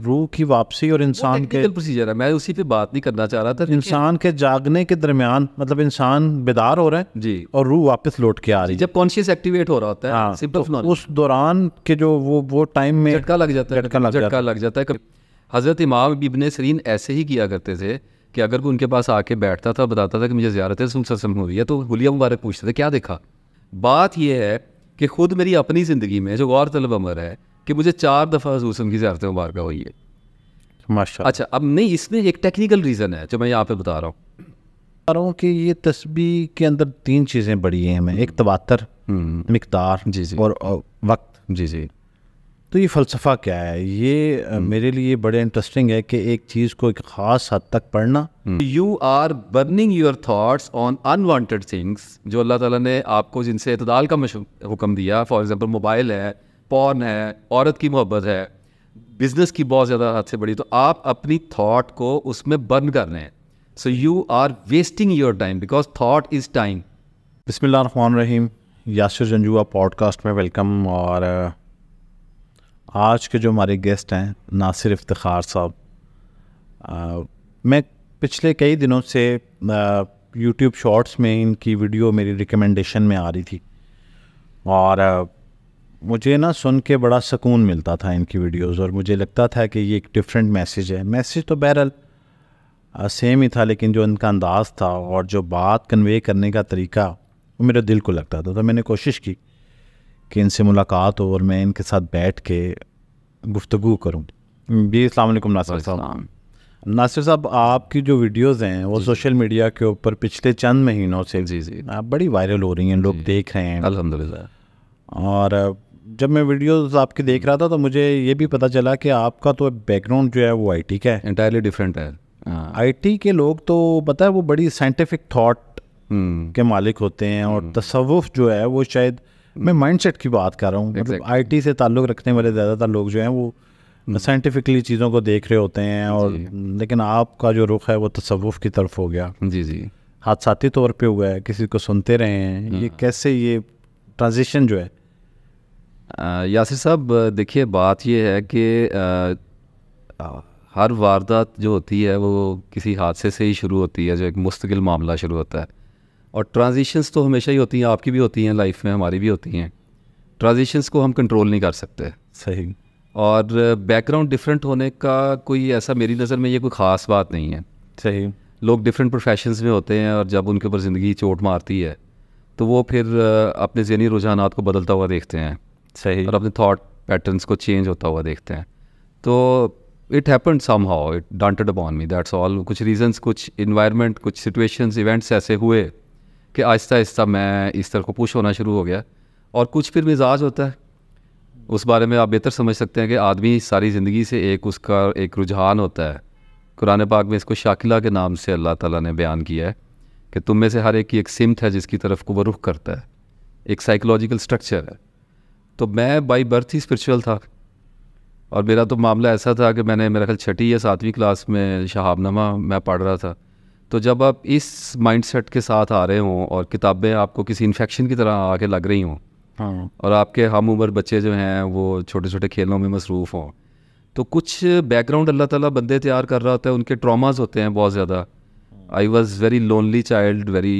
रूह की वापसी और इंसान के प्रोसीजर है मैं उसी पे बात नहीं करना चाह रहा था। इंसान के जागने के दरमियान मतलब इंसान बेदार हो रहा है जी। और रूह वापस लौट के आ रही है जब कॉन्शियस एक्टिवेट हो रहा होता है हाँ, तो उस दौरान के जो वो वो टाइम में झटका लग जाता है झटका लग जाता है। हज़रत इमाम इब्न सरीन ऐसे ही किया करते थे कि अगर कोई उनके पास आके बैठता था बताता था कि मुझे ज़्यारत ससम हुई है तो हुलिया मुबारक पूछते थे क्या देखा? बात यह है कि खुद मेरी अपनी ज़िंदगी में जो गौर तलब अमर है कि मुझे चार दफ़ा हजूसम की ज़्यारत मुबारक हुई है। माशा अच्छा अब नहीं इसमें एक टेक्निकल रीज़न है जो मैं यहाँ पे बता रहा हूँ। बता रहा हूँ कि ये तस्बी के अंदर तीन चीज़ें बड़ी हैं हमें। एक तबातर मकदार जी, जी। और वक्त। जी जी। तो ये फ़लसफ़ा क्या है? ये मेरे लिए बड़े इंटरेस्टिंग है कि एक चीज़ को एक ख़ास हद तक पढ़ना। You are burning your thoughts on unwanted things जो अल्लाह ताला ने आपको जिनसे इतदाल का हुक्म दिया फॉर एग्जांपल मोबाइल है पॉर्न है, औरत की मोहब्बत है, बिज़नेस की बहुत ज़्यादा हद से बड़ी तो आप अपनी थॉट को उसमें बर्न कर रहे हैं। So you are wasting your time because thought is time बिस्मिल्लाह रहीम यासिर जंजुआ पॉडकास्ट में वेलकम और आज के जो हमारे गेस्ट हैं, नासिर इफ्तार साहब मैं पिछले कई दिनों से यूट्यूब शॉर्ट्स में इनकी वीडियो मेरी रिकमेंडेशन में आ रही थी। और मुझे ना सुन के बड़ा सुकून मिलता था इनकी वीडियोस और मुझे लगता था कि ये एक डिफरेंट मैसेज है। मैसेज तो बहरहाल सेम ही था लेकिन जो इनका अंदाज़ था और जो बात कन्वे करने का तरीका वो मेरे दिल को लगता था। तो मैंने कोशिश की कि इनसे मुलाकात हो और मैं इनके साथ बैठ के गुफ्तगू करूँ। जी अस्सलाम नासिर साहब। नासिर साहब आपकी जो वीडियोस हैं वो सोशल मीडिया के ऊपर पिछले चंद महीनों से जी जी। आप बड़ी वायरल हो रही हैं लोग देख रहे हैं। अल्हम्दुलिल्लाह। और जब मैं वीडियोस आपकी देख रहा था तो मुझे ये भी पता चला कि आपका तो बैकग्राउंड जो है वो आईटी का है। इंटायरली डिफरेंट है। हाँ। आईटी के लोग तो पता है वो बड़ी साइंटिफिक थॉट हम्म, के मालिक होते हैं और तसव्वुफ जो है वो शायद मैं माइंडसेट की बात कर रहा हूँ मतलब Exactly. आईटी से ताल्लुक़ रखने वाले ज़्यादातर लोग जो हैं वो साइंटिफिकली चीज़ों को देख रहे होते हैं और लेकिन आपका जो रुख है वो तसवुफ़ की तरफ़ हो गया। जी जी। हादसाती तौर पे हुआ है किसी को सुनते रहे हैं ये कैसे ये ट्रांजिशन जो है यासिर साहब देखिए बात ये है कि हर वारदात जो होती है वो किसी हादसे से ही शुरू होती है जो एक मुस्तकिल मामला शुरू होता है। और ट्रांजिशंस तो हमेशा ही होती हैं आपकी भी होती हैं लाइफ में हमारी भी होती हैं। ट्रांजिशंस को हम कंट्रोल नहीं कर सकते। सही। और बैकग्राउंड डिफरेंट होने का कोई ऐसा मेरी नज़र में ये कोई ख़ास बात नहीं है। सही। लोग डिफरेंट प्रोफेशंस में होते हैं और जब उनके ऊपर ज़िंदगी चोट मारती है तो वो फिर अपने जहनी रुझानात को बदलता हुआ देखते हैं। सही। और अपने थॉट पैटर्न्स को चेंज होता हुआ देखते हैं। तो it happen somehow it dawned upon me that's all कुछ रीजंस कुछ इन्वायरमेंट कुछ सिचुएशंस इवेंट्स ऐसे हुए कि आहिस्ता आहिस्ता मैं इस तरह को पुश होना शुरू हो गया। और कुछ फिर मिजाज होता है। उस बारे में आप बेहतर समझ सकते हैं कि आदमी सारी ज़िंदगी से एक उसका, एक रुझान होता है। कुरान पाक में इसको शाकिला के नाम से अल्लाह ताला ने बयान किया है कि तुम में से हर एक की एक सिमत है जिसकी तरफ़ को वो रुख करता है। एक साइकोलॉजिकल स्ट्रक्चर है। तो मैं बाई बर्थ ही स्पिरिचुअल था। और मेरा तो मामला ऐसा था कि मैंने मेरा ख्याल छठी या सातवीं क्लास में शहाबनामा मैं पढ़ रहा था। तो जब आप इस माइंडसेट के साथ आ रहे हों और किताबें आपको किसी इन्फेक्शन की तरह आके लग रही हों हाँ। और आपके हम उम्र बच्चे जो हैं वो छोटे छोटे खेलों में मसरूफ़ हों तो कुछ बैकग्राउंड अल्लाह ताला बंदे तैयार कर रहा होता है उनके ट्रॉमास होते हैं बहुत ज़्यादा। I was very lonely child very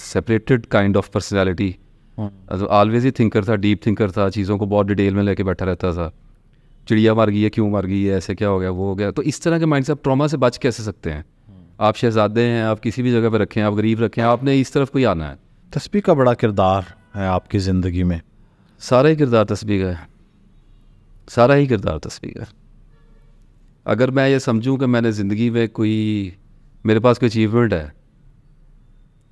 separated kind of personality always he thinker था डीप थिंकर था चीज़ों को बहुत डिटेल में लेके बैठा रहता था। चिड़िया मर गई है क्यों मर गई है ऐसे क्या हो गया वो हो गया। तो इस तरह के माइंड से आप ट्रॉमा से बच कैसे सकते हैं? आप शहजादे हैं आप किसी भी जगह पर रखें आप गरीब रखें आपने इस तरफ़ कोई आना है। तस्बी का बड़ा किरदार है आपकी ज़िंदगी में। सारा ही किरदार तस्वीर का है। सारा ही किरदार तस्वीर का है। अगर मैं ये समझूं कि मैंने ज़िंदगी में कोई मेरे पास कोई अचीवमेंट है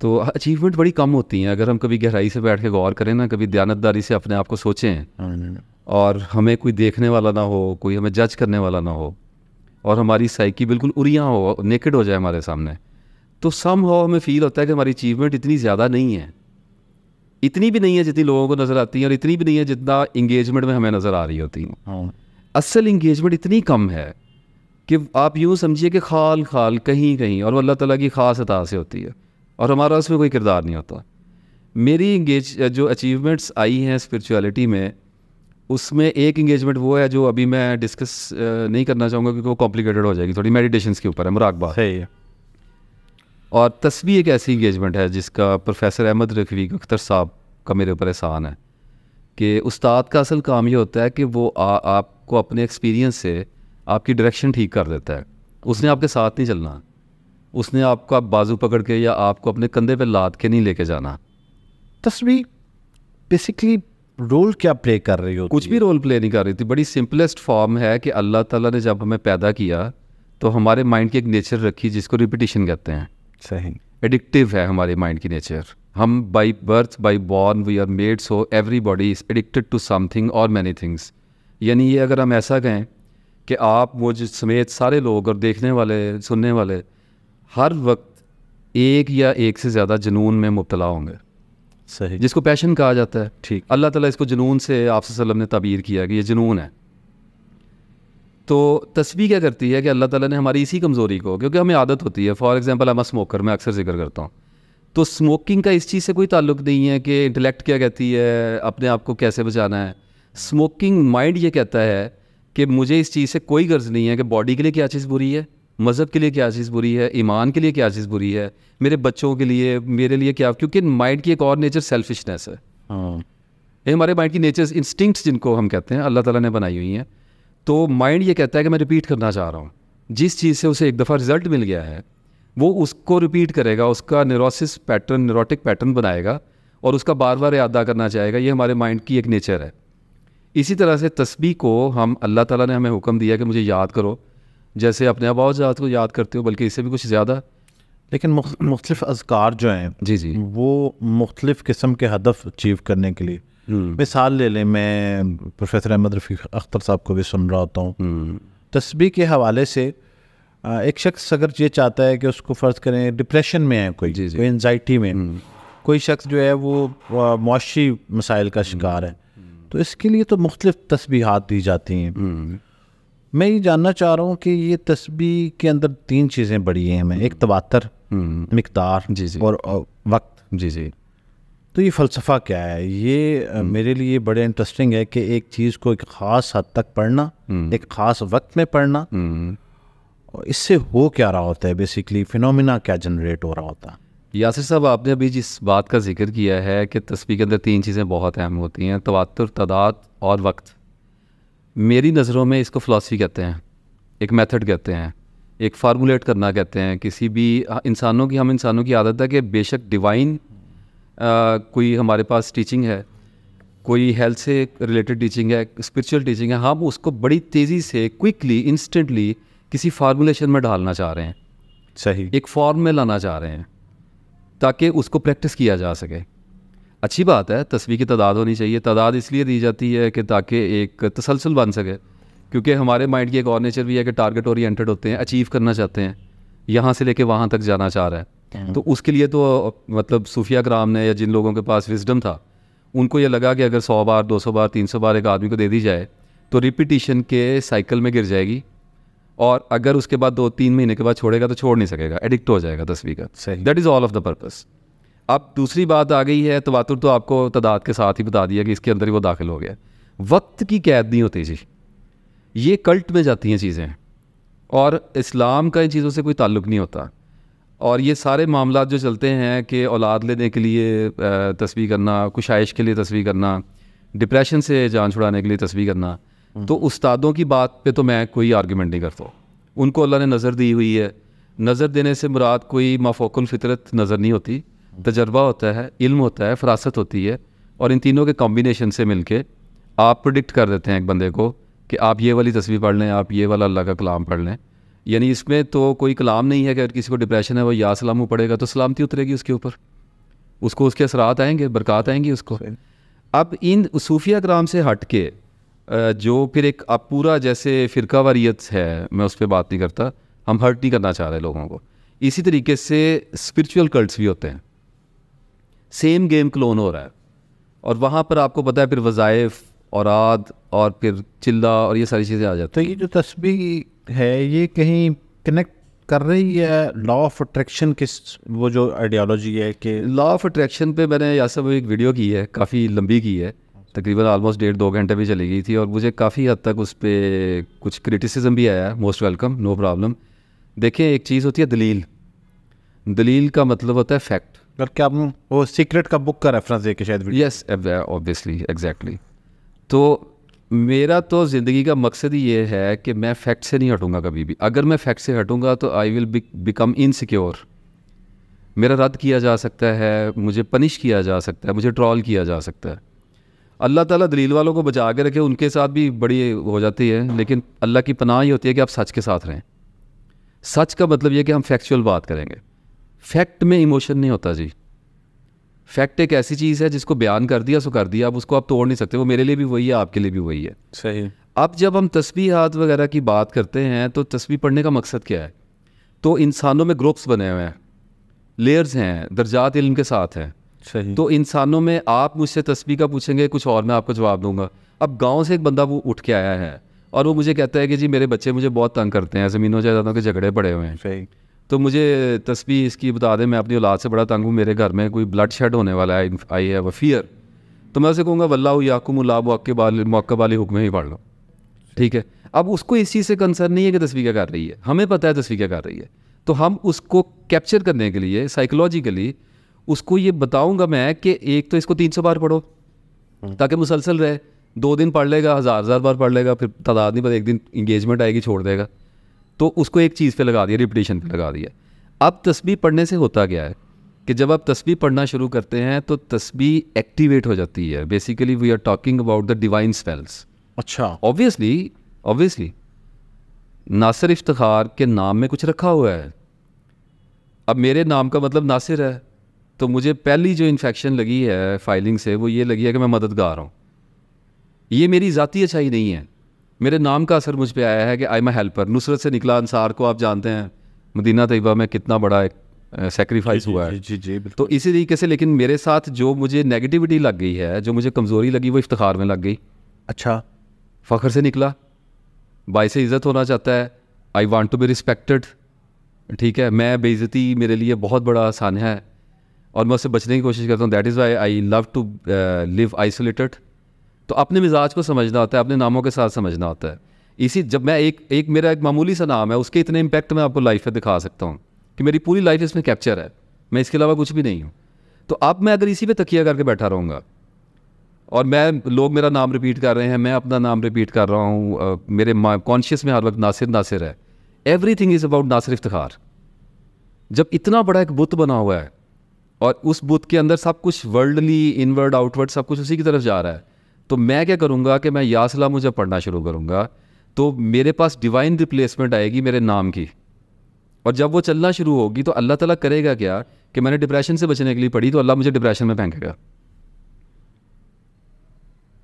तो अचीवमेंट बड़ी कम होती हैं। अगर हम कभी गहराई से बैठ के गौर करें ना कभी दयानतदारी से अपने आप को सोचें और हमें कोई देखने वाला ना हो कोई हमें जज करने वाला ना हो और हमारी साइकी बिल्कुल उरियाँ हो नेकेड हो जाए हमारे सामने तो सम हो हमें फील होता है कि हमारी अचीवमेंट इतनी ज़्यादा नहीं है। इतनी भी नहीं है जितनी लोगों को नज़र आती है और इतनी भी नहीं है जितना इंगेजमेंट में हमें नज़र आ रही होती हैं। हाँ। असल इंगेजमेंट इतनी कम है कि आप यूँ समझिए कि खाल खाल कहीं कहीं और अल्लाह ताला की ख़ास अता से होती है। और हमारा उसमें कोई किरदार नहीं होता। मेरी इंगेज जो अचीवमेंट्स आई हैं स्पिरिचुअलिटी में उसमें एक इंगेजमेंट वो है जो अभी मैं डिस्कस नहीं करना चाहूँगा क्योंकि वो कॉम्प्लिकेटेड हो जाएगी थोड़ी मेडिटेशन के ऊपर है मुराकबा है। और तस्वीर एक ऐसी इंगेजमेंट है जिसका प्रोफेसर अहमद रफीक अख्तर साहब का मेरे ऊपर एहसान है कि उस्ताद का असल काम ये होता है कि वो आ, आपको अपने एक्सपीरियंस से आपकी डायरेक्शन ठीक कर देता है। उसने आपके साथ नहीं चलना। उसने आपको आप बाजू पकड़ के या आपको अपने कंधे पे लाद के नहीं लेके जाना। तस्वीर बेसिकली रोल क्या प्ले कर रही हो कुछ भी रोल प्ले नहीं कर रही थी। बड़ी सिंपलेस्ट फॉर्म है कि अल्लाह ताला ने जब हमें पैदा किया तो हमारे माइंड की एक नेचर रखी जिसको रिपीटिशन कहते हैं। सही। एडिक्टिव है हमारे माइंड की नेचर हम by birth by born we are made so everybody is addicted to something और मैनी थिंग्स यानी ये अगर हम ऐसा कहें कि आप वो समेत सारे लोग और देखने वाले सुनने वाले हर वक्त एक या एक से ज़्यादा जुनून में मुबतला होंगे। सही। जिसको पैशन कहा जाता है। ठीक। अल्लाह ताला इसको जुनून से आप वसल्लम ने तबीर किया कि ये जुनून है। तो तस्वीर क्या करती है कि अल्लाह ताला ने हमारी इसी कमज़ोरी को क्योंकि हमें आदत होती है। For example I am smoker मैं अक्सर ज़िक्र करता हूँ। तो स्मोकिंग का इस चीज़ से कोई ताल्लुक नहीं है कि इंटेलेक्ट क्या कहती है अपने आप को कैसे बचाना है। स्मोकिंग माइंड ये कहता है कि मुझे इस चीज़ से कोई गर्ज नहीं है कि बॉडी के लिए क्या चीज़ बुरी है। मज़हब के लिए क्या चीज़ बुरी है? ईमान के लिए क्या चीज़ बुरी है? मेरे बच्चों के लिए मेरे लिए क्या? क्योंकि माइंड की एक और नेचर सेल्फिशनेस है। हाँ। ये हमारे माइंड की नेचर इंस्टिंक्ट्स जिनको हम कहते हैं अल्लाह ताला ने बनाई हुई हैं। तो माइंड ये कहता है कि मैं रिपीट करना चाह रहा हूँ। जिस चीज़ से उसे एक दफ़ा रिज़ल्ट मिल गया है वो उसको रिपीट करेगा उसका निरोसिस पैटर्न निरोटिक पैटर्न बनाएगा और उसका बार बार यादा करना चाहेगा। ये हमारे माइंड की एक नेचर है। इसी तरह से तस्बीह को हम अल्लाह ताला ने हमें हुक्म दिया कि मुझे याद करो। जैसे अपने आबाज जात को याद करते हो बल्कि इससे भी कुछ ज़्यादा। लेकिन मुख्तलिफ़ अजकार जो हैं जी जी। वो मुख्तलिफ़ किस्म के हदफ अचीव करने के लिए। मिसाल ले लें मैं प्रोफेसर अहमद रफ़ी अख्तर साहब को भी सुन रहा होता हूँ। तस्बीह के हवाले से एक शख्स अगर ये चाहता है कि उसको फ़र्ज़ करें डिप्रेशन में है कोई जी, जी। कोई एनजाइटी में। कोई शख्स जो है वो मुआशी मसाइल का शिकार है। तो इसके लिए तो मुख्तलिफ़ तस्बीहात दी जाती हैं। मैं ये जानना चाह रहा हूँ कि ये तस्बीह के अंदर तीन चीज़ें बड़ी हैं हमें। एक तवातर मकदार जी, जी। और अ, वक्त। जी जी। तो ये फ़लसफ़ा क्या है? ये मेरे लिए बड़े इंटरेस्टिंग है कि एक चीज़ को एक ख़ास हद तक पढ़ना एक ख़ास वक्त में पढ़ना हम्म। और इससे हो क्या रहा होता है? बेसिकली फिनोमिना क्या जनरेट हो रहा होता? है यासिर साहब आपने अभी जिस बात का ज़िक्र किया है कि तस्वीर के अंदर तीन चीज़ें बहुत अहम होती हैं तवातुर तादाद और वक्त। मेरी नज़रों में इसको फ़िलासफ़ी कहते हैं एक मेथड कहते हैं एक फार्मूलेट करना कहते हैं। किसी भी इंसानों की हम इंसानों की आदत है कि बेशक डिवाइन कोई हमारे पास टीचिंग है कोई हेल्थ से रिलेटेड टीचिंग है स्पिरिचुअल टीचिंग है हम उसको बड़ी तेज़ी से क्विकली इंस्टेंटली किसी फार्मूलेशन में डालना चाह रहे हैं। सही। एक फॉर्म में लाना चाह रहे हैं ताकि उसको प्रैक्टिस किया जा सके। अच्छी बात है तस्वीर की तादाद होनी चाहिए। तादाद इसलिए दी जाती है कि ताकि एक तसलसल बन सके क्योंकि हमारे माइंड की एक और नेचर भी है कि टारगेट ओरिएंटेड होते हैं अचीव करना चाहते हैं यहाँ से लेके वहाँ तक जाना चाह रहा है। तो उसके लिए तो मतलब सूफिया कराम ने या जिन लोगों के पास विजडम था उनको ये लगा कि अगर सौ बार दो सौ बार तीन सौ बार एक आदमी को दे दी जाए तो रिपीटिशन के साइकिल में गिर जाएगी और अगर उसके बाद दो तीन महीने के बाद छोड़ेगा तो छोड़ नहीं सकेगा एडिक्ट हो जाएगा तस्वीर का। That is all of the purpose अब दूसरी बात आ गई है तवातुर तो आपको तादाद के साथ ही बता दिया कि इसके अंदर ही वो दाखिल हो गया। वक्त की कैद नहीं होती जी। ये कल्ट में जाती हैं चीज़ें। और इस्लाम का इन चीज़ों से कोई ताल्लुक़ नहीं होता। और ये सारे मामला जो चलते हैं कि औलाद लेने के लिए तस्वीर करना कुशाइश के लिए तस्वीर करना डिप्रेशन से जान छुड़ाने के लिए तस्वीर करना तो उस्तादों की बात पे तो मैं कोई आर्गुमेंट नहीं करता। उनको अल्लाह ने नज़र दी हुई है। नज़र देने से मुराद कोई माफोकुल फितरत नज़र नहीं होती। तजर्बा होता है इल्म होता है फरासत होती है और इन तीनों के कॉम्बिनेशन से मिलके आप प्रोडिक्ट कर देते हैं एक बंदे को कि आप ये वाली तस्वीर पढ़ लें आप ये वाला अल्लाह का कलाम पढ़ लें। यानी इसमें तो कोई कलाम नहीं है कि अगर किसी को डिप्रेशन है वो या सलामू पढ़ेगा तो सलामती उतरेगी उसके ऊपर। उसको उसके असरात आएँगे बरक़ात आएँगी उसको। अब इन सूफिया कराम से हट के जो फिर एक अब पूरा जैसे फ़िरका वारियत है मैं उस पर बात नहीं करता हम हर्ट नहीं करना चाह रहे लोगों को। इसी तरीके से स्पिरिचुअल कल्ट्स भी होते हैं। सेम गेम क्लोन हो रहा है। और वहाँ पर आपको पता है फिर वज़ाइफ और आद और फिर चिल्ला और ये सारी चीज़ें आ जाती हैं। तो ये जो तस्वीर है ये कहीं कनेक्ट कर रही है लॉ ऑफ़ अट्रैक्शन किस वो जो आइडियोलॉजी है कि लॉ ऑफ़ अट्रैक्शन पे मैंने यासब एक वीडियो की है काफ़ी लंबी की है। तकरीबन ऑलमोस्ट डेढ़ दो घंटे भी चली गई थी और मुझे काफ़ी हद तक उस पर कुछ क्रिटिसिज्म भी आया मोस्ट वेलकम नो प्रॉब्लम देखें एक चीज़ होती है दलील। दलील का मतलब होता है फैक्ट क्या आपने वो सीक्रेट का बुक का रेफरेंस दे के शायद यस ऑब्वियसली एग्जैक्टली तो मेरा तो ज़िंदगी का मकसद ही ये है कि मैं फैक्ट से नहीं हटूँगा कभी भी। अगर मैं फैक्ट से हटूँगा तो आई विल बिकम इनसिक्योर मेरा रद्द किया जा सकता है, मुझे पनिश किया जा सकता है, मुझे ट्रॉल किया जा सकता है। अल्लाह ताला दलील वालों को बचा के रखे, उनके साथ भी बड़ी हो जाती है, लेकिन अल्लाह की पनाह ही होती है कि आप सच के साथ रहें। सच का मतलब ये कि हम फैक्चुअल बात करेंगे। फैक्ट में इमोशन नहीं होता जी। फैक्ट एक ऐसी चीज़ है जिसको बयान कर दिया सो कर दिया। अब उसको आप तोड़ नहीं सकते वो मेरे लिए भी वही है आपके लिए भी वही है। सही। अब जब हम तस्वीर हाथ वगैरह की बात करते हैं तो तस्वीर पढ़ने का मकसद क्या है? तो इंसानों में ग्रुप्स बने हुए हैं लेयर्स हैं दर्जात इल्म के साथ हैं। सही। तो इंसानों में आप मुझसे तस्वीर का पूछेंगे कुछ और मैं आपको जवाब दूँगा। अब गाँव से एक बंदा वो उठ के आया है और वो मुझे कहता है कि जी मेरे बच्चे मुझे बहुत तंग करते हैं ज़मीनों जायदादों के झगड़े पड़े हुए हैं। सही। तो मुझे तस्वीर इसकी बता दें, मैं अपनी औलाद से बड़ा तंग हूँ, मेरे घर में कोई ब्लड शेड होने वाला है आई है, वो फियर तो मैं उसे कहूँगा वल्ला याकुम याकुमुल्ला मौके वाले मौका वाली हुक्म ही पढ़ लो। ठीक है? अब उसको इस चीज़ से कंसर्न नहीं है कि तस्वीर क्या कर रही है। हमें पता है तस्वीर क्या कर रही है। तो हम उसको कैप्चर करने के लिए साइकोलॉजिकली उसको ये बताऊँगा मैं कि एक तो इसको तीन सौ बार पढ़ो, ताकि मुसलसल रहे। दो दिन पढ़ लेगा, हज़ार हज़ार बार पढ़ लेगा, फिर तादाद नहीं पता, एक दिन इंगेजमेंट आएगी, छोड़ देगा। तो उसको एक चीज़ पे लगा दिया रिपीटेशन पे लगा दिया। अब तस्वीर पढ़ने से होता क्या है कि जब आप तस्वीर पढ़ना शुरू करते हैं तो तस्वीर एक्टिवेट हो जाती है। Basically we are talking about the divine spells अच्छा। ऑब्वियसली ऑब्वियसली नासिर इफ्तार के नाम में कुछ रखा हुआ है। अब मेरे नाम का मतलब नासिर है तो मुझे पहली जो इन्फेक्शन लगी है फाइलिंग से वो ये लगी है कि मैं मददगार हूँ। ये मेरी ज़ाती अच्छाई नहीं है। मेरे नाम का असर मुझ पर आया है कि आई मैं हेल्पर। नुसरत से निकला अंसार को आप जानते हैं मदीना तयबा में कितना बड़ा एक सेक्रीफाइस हुआ है। जी जी तो इसी तरीके से लेकिन मेरे साथ जो मुझे नेगेटिविटी लग गई है जो मुझे कमज़ोरी लगी वो इफ्तार में लग गई। अच्छा। फ़ख्र से निकला। बाई से इज़्ज़त होना चाहता है। I want to be respected ठीक है मैं बेइज़्ज़ती मेरे लिए बहुत बड़ा आसान है। और मैं उससे बचने की कोशिश करता हूँ। That is why I love to live isolated तो अपने मिजाज को समझना होता है, अपने नामों के साथ समझना होता है। इसी जब मैं एक एक मेरा एक मामूली सा नाम है, उसके इतने इम्पैक्ट मैं आपको लाइफ में दिखा सकता हूँ कि मेरी पूरी लाइफ इसमें कैप्चर है। मैं इसके अलावा कुछ भी नहीं हूँ। तो अब मैं अगर इसी पे तकिया करके बैठा रहूँगा, और मैं, लोग मेरा नाम रिपीट कर रहे हैं, मैं अपना नाम रिपीट कर रहा हूँ मेरे कॉन्शियस में हर वक्त नासिर नासिर है। Everything is about Nasir इफ्तार जब इतना बड़ा एक बुत बना हुआ है, और उस बुत के अंदर सब कुछ वर्ल्डली इनवर्ड आउटवर्ड सब कुछ उसी की तरफ़ जा रहा है तो मैं क्या करूँगा कि मैं यासला मुझे पढ़ना शुरू करूँगा? तो मेरे पास डिवाइन रिप्लेसमेंट आएगी मेरे नाम की। और जब वो चलना शुरू होगी तो अल्लाह ताला करेगा क्या कि मैंने डिप्रेशन से बचने के लिए पढ़ी तो अल्लाह मुझे डिप्रेशन में फेंकेगा।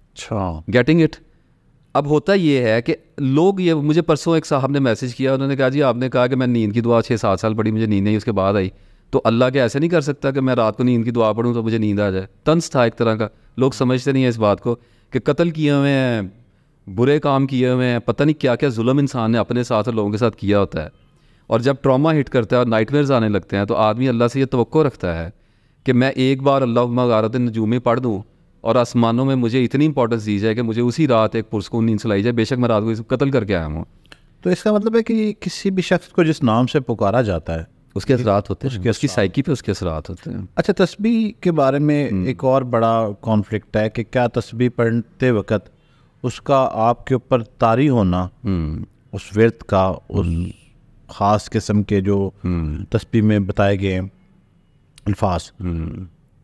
अच्छा। गेटिंग इट अब होता ये है कि लोग ये मुझे परसों एक साहब ने मैसेज किया उन्होंने कहा जी आपने कहा कि मैं नींद की दुआ छः सात साल पढ़ी मुझे नींद नहीं उसके बाद आई। तो अल्लाह के ऐसे नहीं कर सकता कि मैं रात को नींद की दुआ पढ़ूँ तो मुझे नींद आ जाए? तंस था एक तरह का। लोग समझते नहीं है इस बात को। कि कत्ल किए हुए हैं, बुरे काम किए हुए हैं, पता नहीं क्या क्या जुल्म इंसान ने अपने साथ और लोगों के साथ किया होता है। और जब ट्रॉमा हिट करता है और नाइटमेयर्स आने लगते हैं तो आदमी अल्लाह से ये तो रखता है कि मैं एक बार अल्लाह गारत नजूमे पढ़ दूँ और आसमानों में मुझे इतनी इंपॉर्टेंस दी जाए कि मुझे उसी रात एक पुरस्कून नींद सुलाई जाए, बेशक मैं रात को कत्ल करके आया हूँ। तो इसका मतलब है कि किसी भी शख्स को जिस नाम से पुकारा जाता है उसके असरात होते हैं। उसकी साइकी पे उसके असरात होते हैं। अच्छा तस्बीह के बारे में हम्म। एक और बड़ा कॉन्फ्लिक्ट है कि क्या तस्बीह पढ़ते वक्त उसका आपके ऊपर तारी होना हम्म। उस वर्त का उस ख़ास किस्म के जो हम्म। तस्बीह में बताए गए अल्फाज।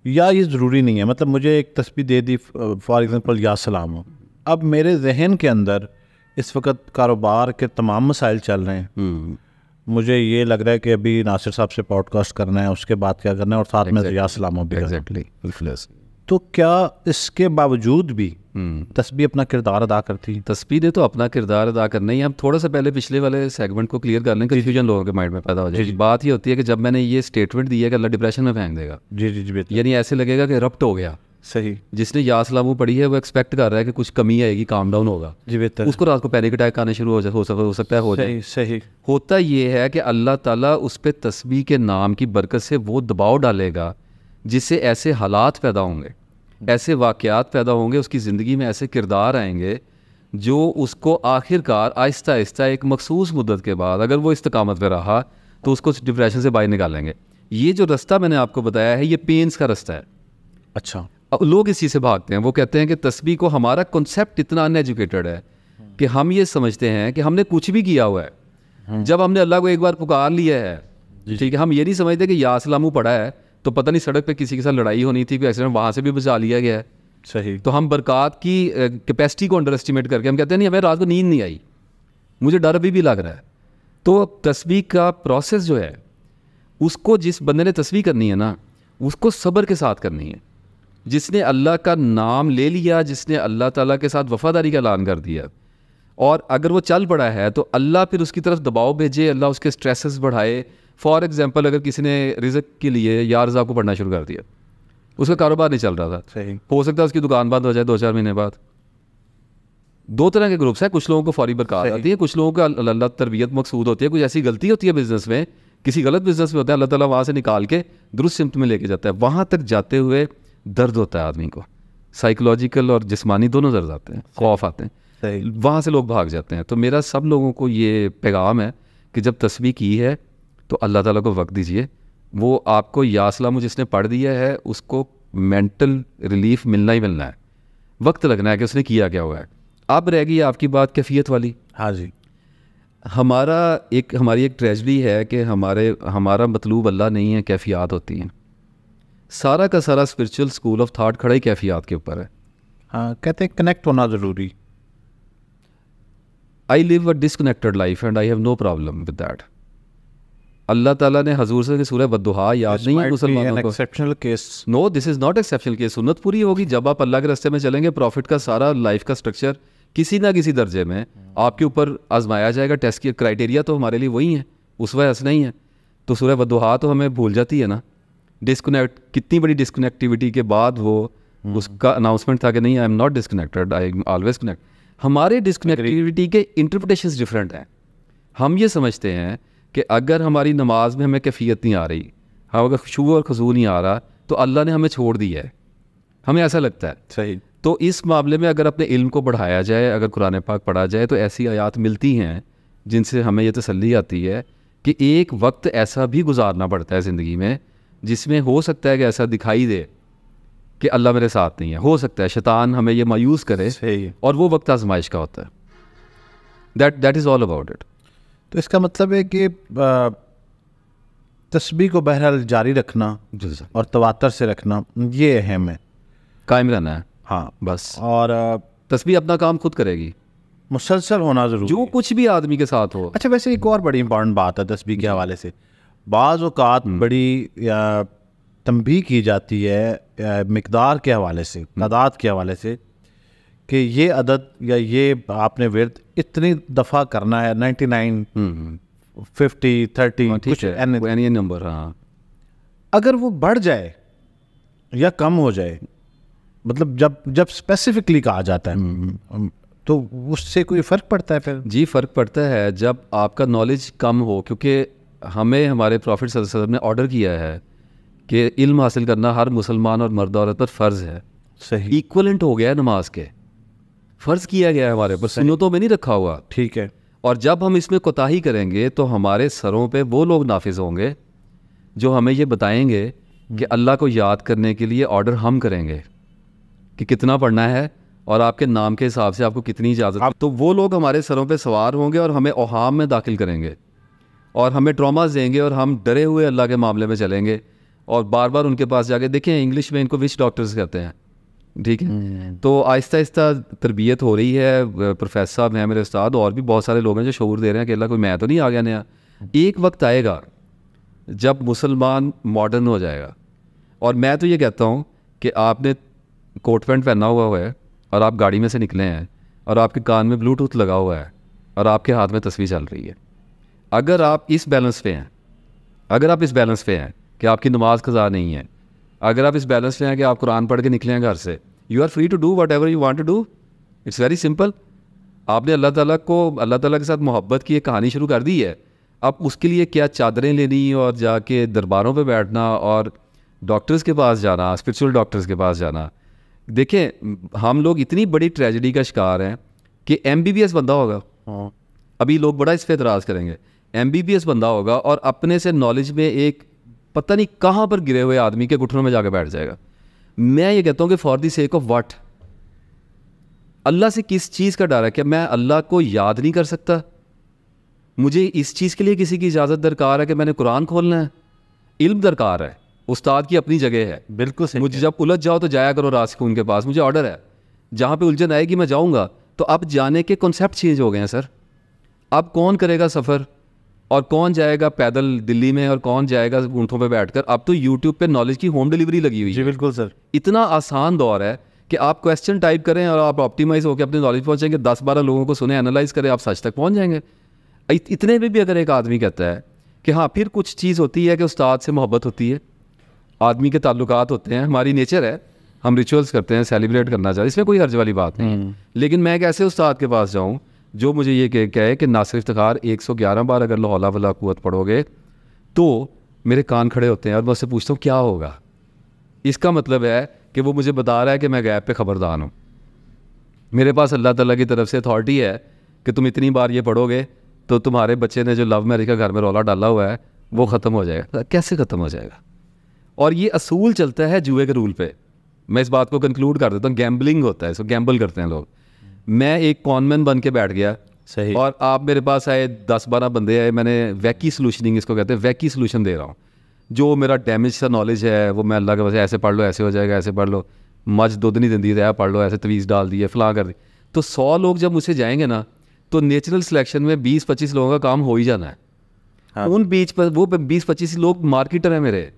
या ये ज़रूरी नहीं है। मतलब मुझे एक तस्बीह दे दी फॉर एग्ज़ाम्पल या सलाम। अब मेरे जहन के अंदर इस वक्त कारोबार के तमाम मसाइल चल रहे हैं। मुझे ये लग रहा है कि अभी नासिर साहब से पॉडकास्ट करना है उसके बाद क्या करना है और साथ exactly. में रिया सलाम भी एग्जैक्टली तो क्या इसके बावजूद भी तस्वीर अपना किरदार अदा करती ने तो अपना किरदार अदा करना ही। हम थोड़ा सा पहले पिछले वाले सेगमेंट को क्लियर कर लें कन्फ्यूज़न लोगों के माइंड में पैदा हो जाए बात ये होती है कि जब मैंने ये स्टेटमेंट दिया कि अल्लाह डिप्रेशन में फेंक देगा जी जी जी यानी ऐसे लगेगा कि रप्ट हो गया। सही। जिसने यासलामू पढ़ी है वो एक्सपेक्ट कर रहा है कि कुछ कमी आएगी काम डाउन होगा। जी बेहतर। उसको रात को पैनिक अटैक आने शुरू हो जाए हो सकता हो सकता है हो जाए। सही सही। होता ये है कि अल्लाह ताला उस पर तस्बीह के नाम की बरकत से वो दबाव डालेगा जिससे ऐसे हालात पैदा होंगे ऐसे वाक़यात पैदा होंगे उसकी ज़िंदगी में ऐसे किरदार आएँगे जो उसको आखिरकार आहिस्ता आहिस्ता एक मखसूस मुद्दत के बाद अगर वो इस्तकामत पर रहा तो उसको डिप्रेशन से बाहर निकालेंगे। ये जो रास्ता मैंने आपको बताया है ये पेन्स का रास्ता है। अच्छा। अब लोग इस से भागते हैं। वो कहते हैं कि तस्बी को हमारा कॉन्सेप्ट इतना अनएजुकेटेड है कि हम ये समझते हैं कि हमने कुछ भी किया हुआ है। जब हमने अल्लाह को एक बार पुकार लिया है ठीक है हम ये नहीं समझते कि या सलामू पड़ा है तो पता नहीं सड़क पे किसी के साथ लड़ाई होनी थी कोई एक्सीडेंट वहाँ से भी बचा लिया गया है। सही। तो हम बरकत की कैपेसिटी को अंडर एस्टिमेट करके हम कहते हैं नहीं हमें रात को नींद नहीं आई। मुझे डर अभी भी लग रहा है। तो तस्वीर का प्रोसेस जो है उसको जिस बंदे ने तस्वीर करनी है ना उसको सब्र के साथ करनी है। जिसने अल्लाह का नाम ले लिया जिसने अल्लाह ताला के साथ वफ़ादारी का ऐलान कर दिया। और अगर वो चल पड़ा है तो अल्लाह फिर उसकी तरफ़ दबाव भेजे अल्लाह उसके स्ट्रेसेस बढ़ाए। फॉर एग्जांपल अगर किसी ने रिजक के लिए या रजा को पढ़ना शुरू कर दिया उसका कारोबार नहीं चल रहा था। हो सकता है उसकी दुकान बंद हो जाए दो चार महीने बाद। दो तरह के ग्रुप्स हैं कुछ लोगों को फौरी बरकत आती है कुछ लोगों को अल- अल्लाह तरबियत मकसूद होती है कुछ ऐसी गलती होती है बिज़नेस में किसी गलत बिज़नेस में होता है अल्लाह ताला वहाँ से निकाल के दुरुस्त सिमत में लेके जाता है। वहाँ तक जाते हुए दर्द होता है आदमी को। साइकोलॉजिकल और जिसमानी दोनों दर्द आते हैं खौफ आते हैं। सही। वहाँ से लोग भाग जाते हैं। तो मेरा सब लोगों को ये पैगाम है कि जब तस्वीर की है तो अल्लाह ताला को वक्त दीजिए। वो आपको यासलाम जिसने पढ़ दिया है उसको मेंटल रिलीफ मिलना ही मिलना है। वक्त लगना है कि उसने किया क्या हुआ है। अब रह गई आपकी बात कैफियत वाली। हाँ जी। हमारा एक हमारी एक ट्रेजडी है कि हमारे हमारा मतलूब अल्लाह नहीं है कैफियात होती हैं। सारा का सारा स्पिरिचुअल स्कूल ऑफ़ थाट खड़ा ही कैफियात के ऊपर है। हाँ कहते हैं कनेक्ट होना ज़रूरी। I live a disconnected life and I have no problem with that अल्लाह ताला ने हजूर से सूरह बद्दुहा याद नहीं है मुसलमानों को? Exceptional case no this is not exceptional case सुन्नत पूरी होगी जब आप अल्लाह के रास्ते में चलेंगे प्रॉफिट का सारा लाइफ का स्ट्रक्चर किसी ना किसी दर्जे में आपके ऊपर आजमाया जाएगा। टेस्ट की क्राइटेरिया तो हमारे लिए वही है उस वजह से नहीं है। तो सूरह बद्दुहा तो हमें भूल जाती है ना। डिस्कनेक्ट कितनी बड़ी डिस्कनेक्टिविटी के बाद वो उसका अनाउंसमेंट था कि नहीं I am not disconnected I am always connect हमारे डिस्कनेक्टिविटी के इंटरप्रटेशन डिफरेंट हैं। हम ये समझते हैं कि अगर हमारी नमाज़ में हमें कैफियत नहीं आ रही हम अगर खुशबू और खजू नहीं आ रहा तो अल्लाह ने हमें छोड़ दिया है। हमें ऐसा लगता है। सही। तो इस मामले में अगर अपने इल्म को बढ़ाया जाए अगर कुरान पाक पढ़ा जाए तो ऐसी आयात मिलती हैं जिनसे हमें यह तसली आती है कि एक वक्त ऐसा भी गुजारना पड़ता है ज़िंदगी में जिसमें हो सकता है कि ऐसा दिखाई दे कि अल्लाह मेरे साथ नहीं है। हो सकता है शैतान हमें ये मायूस करे और वो वक्त आजमाइश का होता है। That that is all about it तो इसका मतलब है कि तस्बी को बहरहाल जारी रखना और तवातर से रखना ये अहम है। कायम रहना है। हाँ। बस। और तस्बीह अपना काम खुद करेगी। मुसलसल होना ज़रूरी जो कुछ भी आदमी के साथ हो। अच्छा वैसे एक और बड़ी इंपॉर्टेंट बात है तस्बीह के हवाले से। बाज़ अवकात बड़ी या तंबी की जाती है मकदार के हवाले से तादाद के हवाले से कि ये अदद या ये आपने वर्द इतनी दफ़ा करना है नाइन्टी नाइन हम्म फिफ्टी थर्टी हाँ, कुछ। एनी नंबर हाँ। अगर वो बढ़ जाए या कम हो जाए मतलब जब जब स्पेसिफिकली कहा जाता है तो उससे कोई फ़र्क पड़ता है फिर? जी फ़र्क पड़ता है जब आपका नॉलेज कम हो क्योंकि हमें हमारे प्रॉफिट वसल्लम ने ऑर्डर किया है कि इल्म हासिल करना हर मुसलमान और मर्द औरत पर फ़र्ज़ है। सही। इक्वलेंट हो गया है नमाज़ के। फ़र्ज़ किया गया है हमारे पर सुन्नतों में नहीं रखा हुआ। ठीक है। और जब हम इसमें कोताही करेंगे तो हमारे सरों पे वो लोग नाफिज होंगे जो हमें ये बताएँगे कि अल्लाह को याद करने के लिए ऑर्डर हम करेंगे कि कितना पढ़ना है और आपके नाम के हिसाब से आपको कितनी इजाज़त है तो वो लोग हमारे सरों पे सवार होंगे और हमें ओहाम में दाखिल करेंगे। और हमें ट्रॉमास देंगे और हम डरे हुए अल्लाह के मामले में चलेंगे। और बार बार उनके पास जाके देखें इंग्लिश में इनको विच डॉक्टर्स कहते हैं? ठीक है? तो आहिस्ता आहिस्ता तरबियत हो रही है प्रोफेसर साहब हैं मेरे उस्ताद और भी बहुत सारे लोग हैं जो शोर दे रहे हैं कि अल्लाह कोई मैं तो नहीं आ गया नया। एक वक्त आएगा जब मुसलमान मॉडर्न हो जाएगा। और मैं तो ये कहता हूँ कि आपने कोट पैंट पहना हुआ है और आप गाड़ी में से निकले हैं और आपके कान में ब्लूटूथ लगा हुआ है और आपके हाथ में तस्वीर चल रही है। अगर आप इस बैलेंस पे हैं अगर आप इस बैलेंस पे हैं कि आपकी नमाज़ कज़ा नहीं है अगर आप इस बैलेंस पे हैं कि आप कुरान पढ़ के निकले हैं घर से you are free to do whatever you want to do it's very simple आपने अल्लाह ताला को अल्लाह ताला के साथ मोहब्बत की एक कहानी शुरू कर दी है। अब उसके लिए क्या चादरें लेनी और जाके दरबारों पे बैठना और डॉक्टर्स के पास जाना स्पिरिचुअल डॉक्टर्स के पास जाना। देखें हम लोग इतनी बड़ी ट्रेजेडी का शिकार हैं कि एम बंदा होगा। हाँ। अभी लोग बड़ा इस पर एतराज़ करेंगे। एमबीबीएस बंदा होगा और अपने से नॉलेज में एक पता नहीं कहाँ पर गिरे हुए आदमी के घुटनों में जाकर बैठ जाएगा। मैं ये कहता हूँ कि for the sake of what अल्लाह से किस चीज़ का डर है? क्या मैं अल्लाह को याद नहीं कर सकता? मुझे इस चीज़ के लिए किसी की इजाज़त दरकार है कि मैंने कुरान खोलना है? इल्म दरकार है। उस्ताद की अपनी जगह है। बिल्कुल सही मुझे जब उलझ जाओ तो जाया करो रासिक उनके पास। मुझे ऑर्डर है। जहाँ पे उलझन आएगी मैं जाऊँगा। तो अब जाने के कॉन्सेप्ट चेंज हो गए हैं सर अब कौन करेगा सफ़र? और कौन जाएगा पैदल दिल्ली में और कौन जाएगा ऊँटों पे बैठकर? अब तो यूट्यूब पे नॉलेज की होम डिलीवरी लगी हुई जी है बिल्कुल सर इतना आसान दौर है कि आप क्वेश्चन टाइप करें और आप ऑप्टिमाइज होकर अपने नॉलेज पहुँचेंगे। दस बारह लोगों को सुने एनालाइज करें आप सच तक पहुँच जाएँगे। इतने में भी अगर एक आदमी कहता है कि हाँ फिर कुछ चीज़ होती है कि उस्ताद से मोहब्बत होती है। आदमी के ताल्लुकात होते हैं हमारी नेचर है हम रिचुअल्स करते हैं सेलिब्रेट करना चाहते हैं इसमें कोई हर्ज वाली बात नहीं लेकिन मैं कैसे उस्ताद के पास जाऊँ जो मुझे ये कह क्या है कि नासिर इफ्तार एक सौ ग्यारह बार अगर लाहौला वला कुत पढ़ोगे तो मेरे कान खड़े होते हैं और मैं उससे पूछता हूँ, क्या होगा? इसका मतलब है कि वो मुझे बता रहा है कि मैं गैप पे खबरदार हूँ। मेरे पास अल्लाह ताला की तरफ़ से अथॉरिटी है कि तुम इतनी बार ये पढ़ोगे तो तुम्हारे बच्चे ने जो लव मैरिज का घर में रौला डाला हुआ है, वो ख़त्म हो जाएगा। कैसे ख़त्म हो जाएगा? और ये असूल चलता है जुए के रूल पे। मैं इस बात को कंक्लूड कर देता हूँ गैम्बलिंग होता है, इसको गैम्बल करते हैं लोग। मैं एक कॉनमैन बन के बैठ गया। सही। और आप मेरे पास आए दस बारह बंदे आए मैंने वैकी सोल्यूशनिंग इसको कहते हैं वैकी सोल्यूशन दे रहा हूँ। जो मेरा डैमेज सा नॉलेज है वो मैं अल्लाह के वजह ऐसे पढ़ लो ऐसे हो जाएगा ऐसे पढ़ लो। मज दुध नहीं दिंदी है पढ़ लो ऐसे तवीज़ डाल दी है फलां कर दी। तो सौ लोग जब मुझसे जाएँगे ना तो नेचुरल सिलेक्शन में बीस पच्चीस लोगों का काम हो ही जाना है। हाँ। उन बीच पर वो बीस पच्चीस लोग मार्केटर हैं मेरे।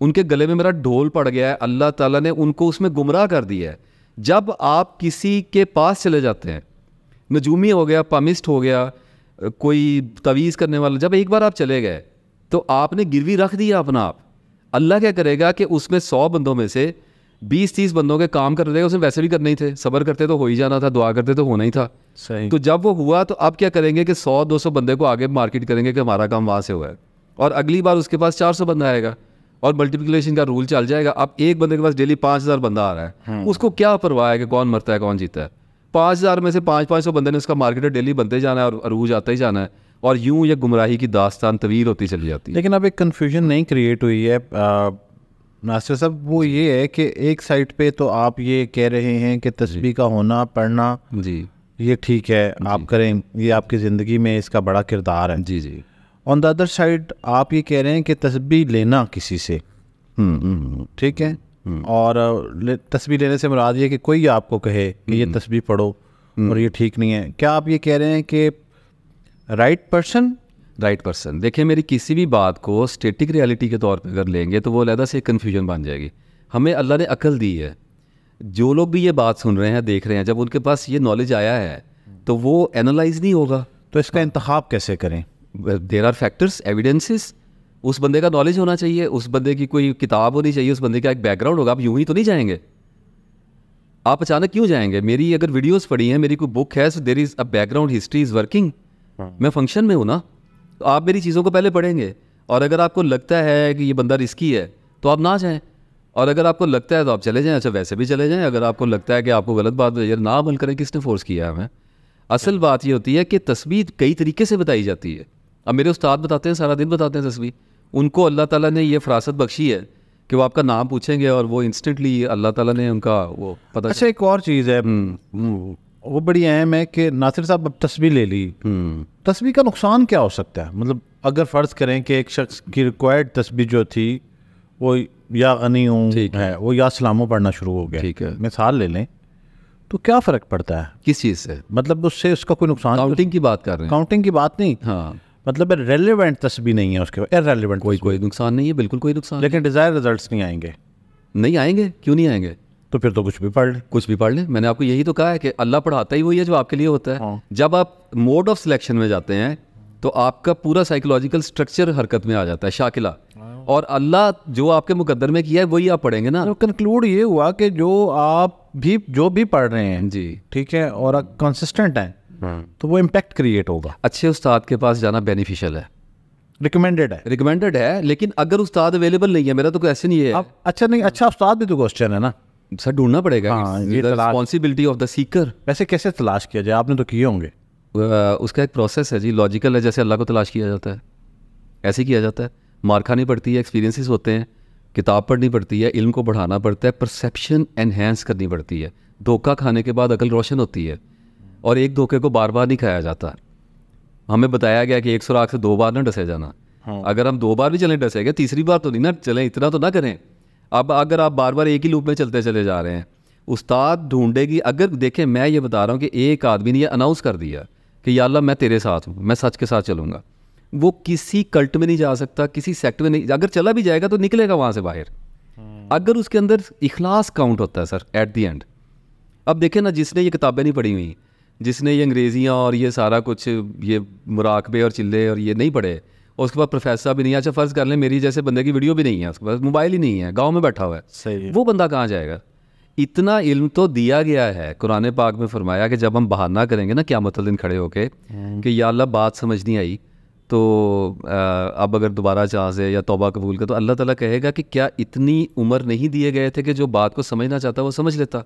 उनके गले में मेरा ढोल पड़ गया है अल्लाह ताला ने उनको उसमें गुमराह कर दिया है। जब आप किसी के पास चले जाते हैं नजूमी हो गया पामिस्ट हो गया कोई तवीज़ करने वाला जब एक बार आप चले गए तो आपने गिरवी रख दिया अपना आप। अल्लाह क्या करेगा कि उसमें सौ बंदों में से बीस तीस बंदों के काम कर देगा उसने वैसे भी करने ही थे सबर करते तो हो ही जाना था दुआ करते तो होना ही था। सही। तो जब वो हुआ तो अब क्या करेंगे कि सौ दो सौ बंदे को आगे मार्केट करेंगे कि हमारा काम वहाँ से हुआ है और अगली बार उसके पास चार सौ बंदा आएगा। और मल्टीप्लिकेशन का रूल चल जाएगा। अब एक बंदे के पास डेली पाँच हज़ार बंदा आ रहा है। उसको क्या परवाह है कि कौन मरता है कौन जीता है? पाँच हज़ार में से पाँच पाँच सौ बंदे ने उसका मार्केटर डेली बनते जाना है और अरूज आता ही जाना है। और यूँ ये गुमराही की दास्तान तवील होती चली जाती है। लेकिन अब एक कन्फ्यूज़न नहीं क्रिएट हुई है। नासिर साहब वो ये है कि एक साइड पे तो आप ये कह रहे हैं कि तस्वीर का होना पढ़ना जी। ये ठीक है। आप करें ये आपकी ज़िंदगी में इसका बड़ा किरदार है। जी जी। ऑन द अदर साइड आप ये कह रहे हैं कि तस्बीह लेना किसी से। हम्म, हम्म, हम्म, ठीक है? और तस्बीह लेने से मुराद ये कि कोई आपको कहे कि ये तस्बीह पढ़ो और ये ठीक नहीं है। क्या आप ये कह रहे हैं कि राइट पर्सन राइट पर्सन देखिए मेरी किसी भी बात को स्टेटिक रियलिटी के तौर पे अगर लेंगे तो वो अलहदा से एक कन्फ्यूज़न बन जाएगी। हमें अल्लाह ने अकल दी है। जो लोग भी ये बात सुन रहे हैं देख रहे हैं जब उनके पास ये नॉलेज आया है तो वो एनालाइज नहीं होगा। तो इसका इंतखाब कैसे करें? देर आर फैक्टर्स एविडेंसेस उस बंदे का नॉलेज होना चाहिए। उस बंदे की कोई किताब होनी चाहिए। उस बंदे का एक बैकग्राउंड होगा। आप यूँ ही तो नहीं जाएँगे। आप अचानक क्यों जाएँगे? मेरी अगर वीडियोस पड़ी हैं मेरी कोई बुक है so there is a background history is working मैं फ़ंक्शन में हूँ ना। तो आप मेरी चीज़ों को पहले पढ़ेंगे। और अगर आपको लगता है कि ये बंदा रिस्की है तो आप ना जाएँ। और अगर आपको लगता है तो आप चले जाएँ। अच्छा वैसे भी चले जाएँ। अगर आपको लगता है कि आपको गलत बात यार ना अमल करें किसने फोर्स किया है हमें? असल बात ये होती है कि तस्वीर कई तरीके से बताई जाती है। अब मेरे उस्ताद बताते हैं सारा दिन बताते हैं तस्वीर। उनको अल्लाह ताला ने ये फरासत बख्शी है कि वो आपका नाम पूछेंगे और वो इंस्टेंटली अल्लाह ताला ने उनका वो पता अच्छा एक और चीज़ है। हम्म, वो बड़ी अहम है कि नासिर साहब अब तस्वीर ले ली। हम्म, तस्वीर का नुकसान क्या हो सकता है? मतलब अगर फ़र्ज़ करें कि एक शख्स की रिक्वायर्ड तस्वीर जो थी वो या गनी हूँ है। वो या सलामो पढ़ना शुरू हो गया। ठीक है। मिसाल ले लें तो क्या फ़र्क पड़ता है? किस चीज़ से? मतलब उससे उसका कोई नुकसान काउंटिंग की बात कर रहे हैं। काउंटिंग की बात नहीं। हाँ। मतलब रेलिवेंट तस्वीर नहीं है उसके इरेलीवेंट कोई कोई नुकसान नहीं है बिल्कुल कोई नुकसान लेकिन डिज़ायर रिजल्ट्स नहीं आएँगे। नहीं आएँगे? क्यों नहीं आएँगे? तो फिर तो कुछ भी पढ़ ले। कुछ भी पढ़ लें। मैंने आपको यही तो कहा है कि अल्लाह पढ़ाता ही वही है जो आपके लिए होता है। हाँ। जब आप मोड ऑफ़ सिलेक्शन में जाते हैं तो आपका पूरा साइकोलॉजिकल स्ट्रक्चर हरकत में आ जाता है शाकिला। और अल्लाह जो आपके मुकद्दर में किया है वही आप पढ़ेंगे ना। तो कंक्लूड ये हुआ कि जो आप भी जो भी पढ़ रहे हैं जी। ठीक है और कंसिस्टेंट हैं तो वो इम्पैक्ट क्रिएट होगा। अच्छे उस्ताद के पास जाना बेनिफिशियल है। रिकमेंडेड है। रिकमेंडेड है लेकिन अगर उस्ताद अवेलेबल नहीं है मेरा तो क्वेश्चन ये है। अच्छा नहीं अच्छा उस्ताद भी तो क्वेश्चन है ना। सर ढूंढना पड़ेगा। हाँ, रिस्पॉन्सिबिलिटी ऑफ़ द सीकर वैसे कैसे तलाश किया जाए? आपने तो किए होंगे। उसका एक प्रोसेस है जी लॉजिकल है जैसे अल्लाह को तलाश किया जाता है। ऐसे ही किया जाता है। मार खानी पड़ती है एक्सपीरियंसेस होते हैं। किताब पढ़नी पड़ती है इल्म को बढ़ाना पड़ता है परसेप्शन एनहेंस करनी पड़ती है। धोखा खाने के बाद अकल रोशन होती है। और एक धोखे को बार बार नहीं खाया जाता। हमें बताया गया कि एक सुराख से दो बार ना डसे जाना। हाँ। अगर हम दो बार भी चलें डसेंगे तीसरी बार तो नहीं ना चलें इतना तो ना करें। अब अगर आप बार बार एक ही लूप में चलते चले जा रहे हैं उस्ताद ढूंढेगी अगर देखें मैं ये बता रहा हूँ कि एक आदमी ने ये अनाउंस कर दिया कि या अल्लाह मैं तेरे साथ हूँ मैं सच के साथ चलूँगा। वो किसी कल्ट में नहीं जा सकता किसी सेक्ट में नहीं अगर चला भी जाएगा तो निकलेगा वहाँ से बाहर। अगर उसके अंदर इखलास काउंट होता है सर एट दी एंड अब देखें ना जिसने ये किताबें नहीं पढ़ी हुई जिसने ये अंग्रेज़ियाँ और ये सारा कुछ ये मुराकबे और चिल्ले और ये नहीं पढ़े और उसके बाद प्रोफेसर भी नहीं है अच्छा फ़र्ज़ कर लें मेरी जैसे बंदे की वीडियो भी नहीं है उसके पास मोबाइल ही नहीं है गाँव में बैठा हुआ है। सही वो बंदा कहाँ जाएगा? इतना इल्म तो दिया गया है कुरान पाक में फरमाया कि जब हम बहाना करेंगे ना क्या मतलब दिन खड़े होके कि या अल्लाह बात समझ नहीं आई तो अब अगर दोबारा चांस है या तोबा कबूल कर तो अल्लाह ताला कहेगा कि क्या इतनी उम्र नहीं दिए गए थे कि जो बात को समझना चाहता वो समझ लेता।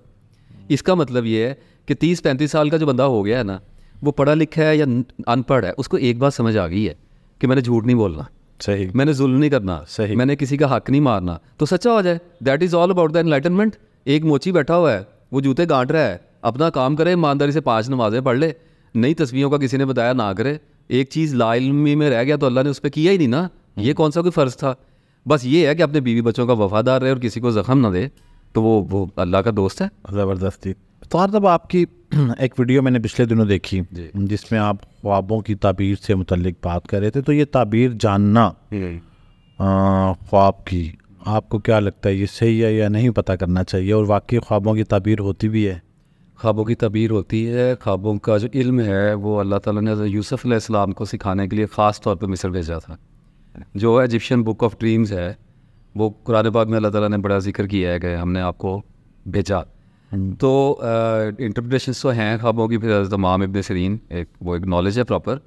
इसका मतलब ये है कि तीस पैंतीस साल का जो बंदा हो गया है ना वो पढ़ा लिखा है या अनपढ़ है उसको एक बात समझ आ गई है कि मैंने झूठ नहीं बोलना। सही। मैंने जुल्म नहीं करना। सही। मैंने किसी का हक नहीं मारना। तो सच्चा हो जाए। That is all about the enlightenment एक मोची बैठा हुआ है वो जूते गांट रहा है अपना काम करे ईमानदारी से पाँच नमाजें पढ़ ले नई तस्वीरों का किसी ने बताया ना करे एक चीज़ लाइलमी में रह गया तो अल्लाह ने उस पर किया ही नहीं ना। ये कौन सा कोई फ़र्ज़ था? बस ये है कि अपने बीवी बच्चों का वफादार रहे और किसी को ज़ख्म ना दे तो वो वो अल्लाह का दोस्त है। ज़बरदस्ती। तो हर आपकी एक वीडियो मैंने पिछले दिनों देखी जिसमें आप ख्वाबों की ताबीर से मुतलिक बात कर रहे थे। तो ये ताबीर जानना ख्वाब की आपको क्या लगता है ये सही है या नहीं पता करना चाहिए? और वाकई ख्वाबों की ताबीर होती भी है? ख्वाबों की तबीर होती है ख्वाबों का जो इल्म है वो अल्लाह ताला ने यूसुफ अलैहिस्सलाम को सिखाने के लिए ख़ास तौर पर मिस्र भेजा था। जो इजिप्शियन बुक ऑफ़ ड्रीम्स है वो कुरान पाक में अल्लाह ताला ने बड़ा ज़िक्र किया है कि हमने आपको भेजा। तो इंटरप्रिटेशंस तो हैं ख्वाबों की इमाम इब्न सरीन एक वो एक नॉलेज है प्रॉपर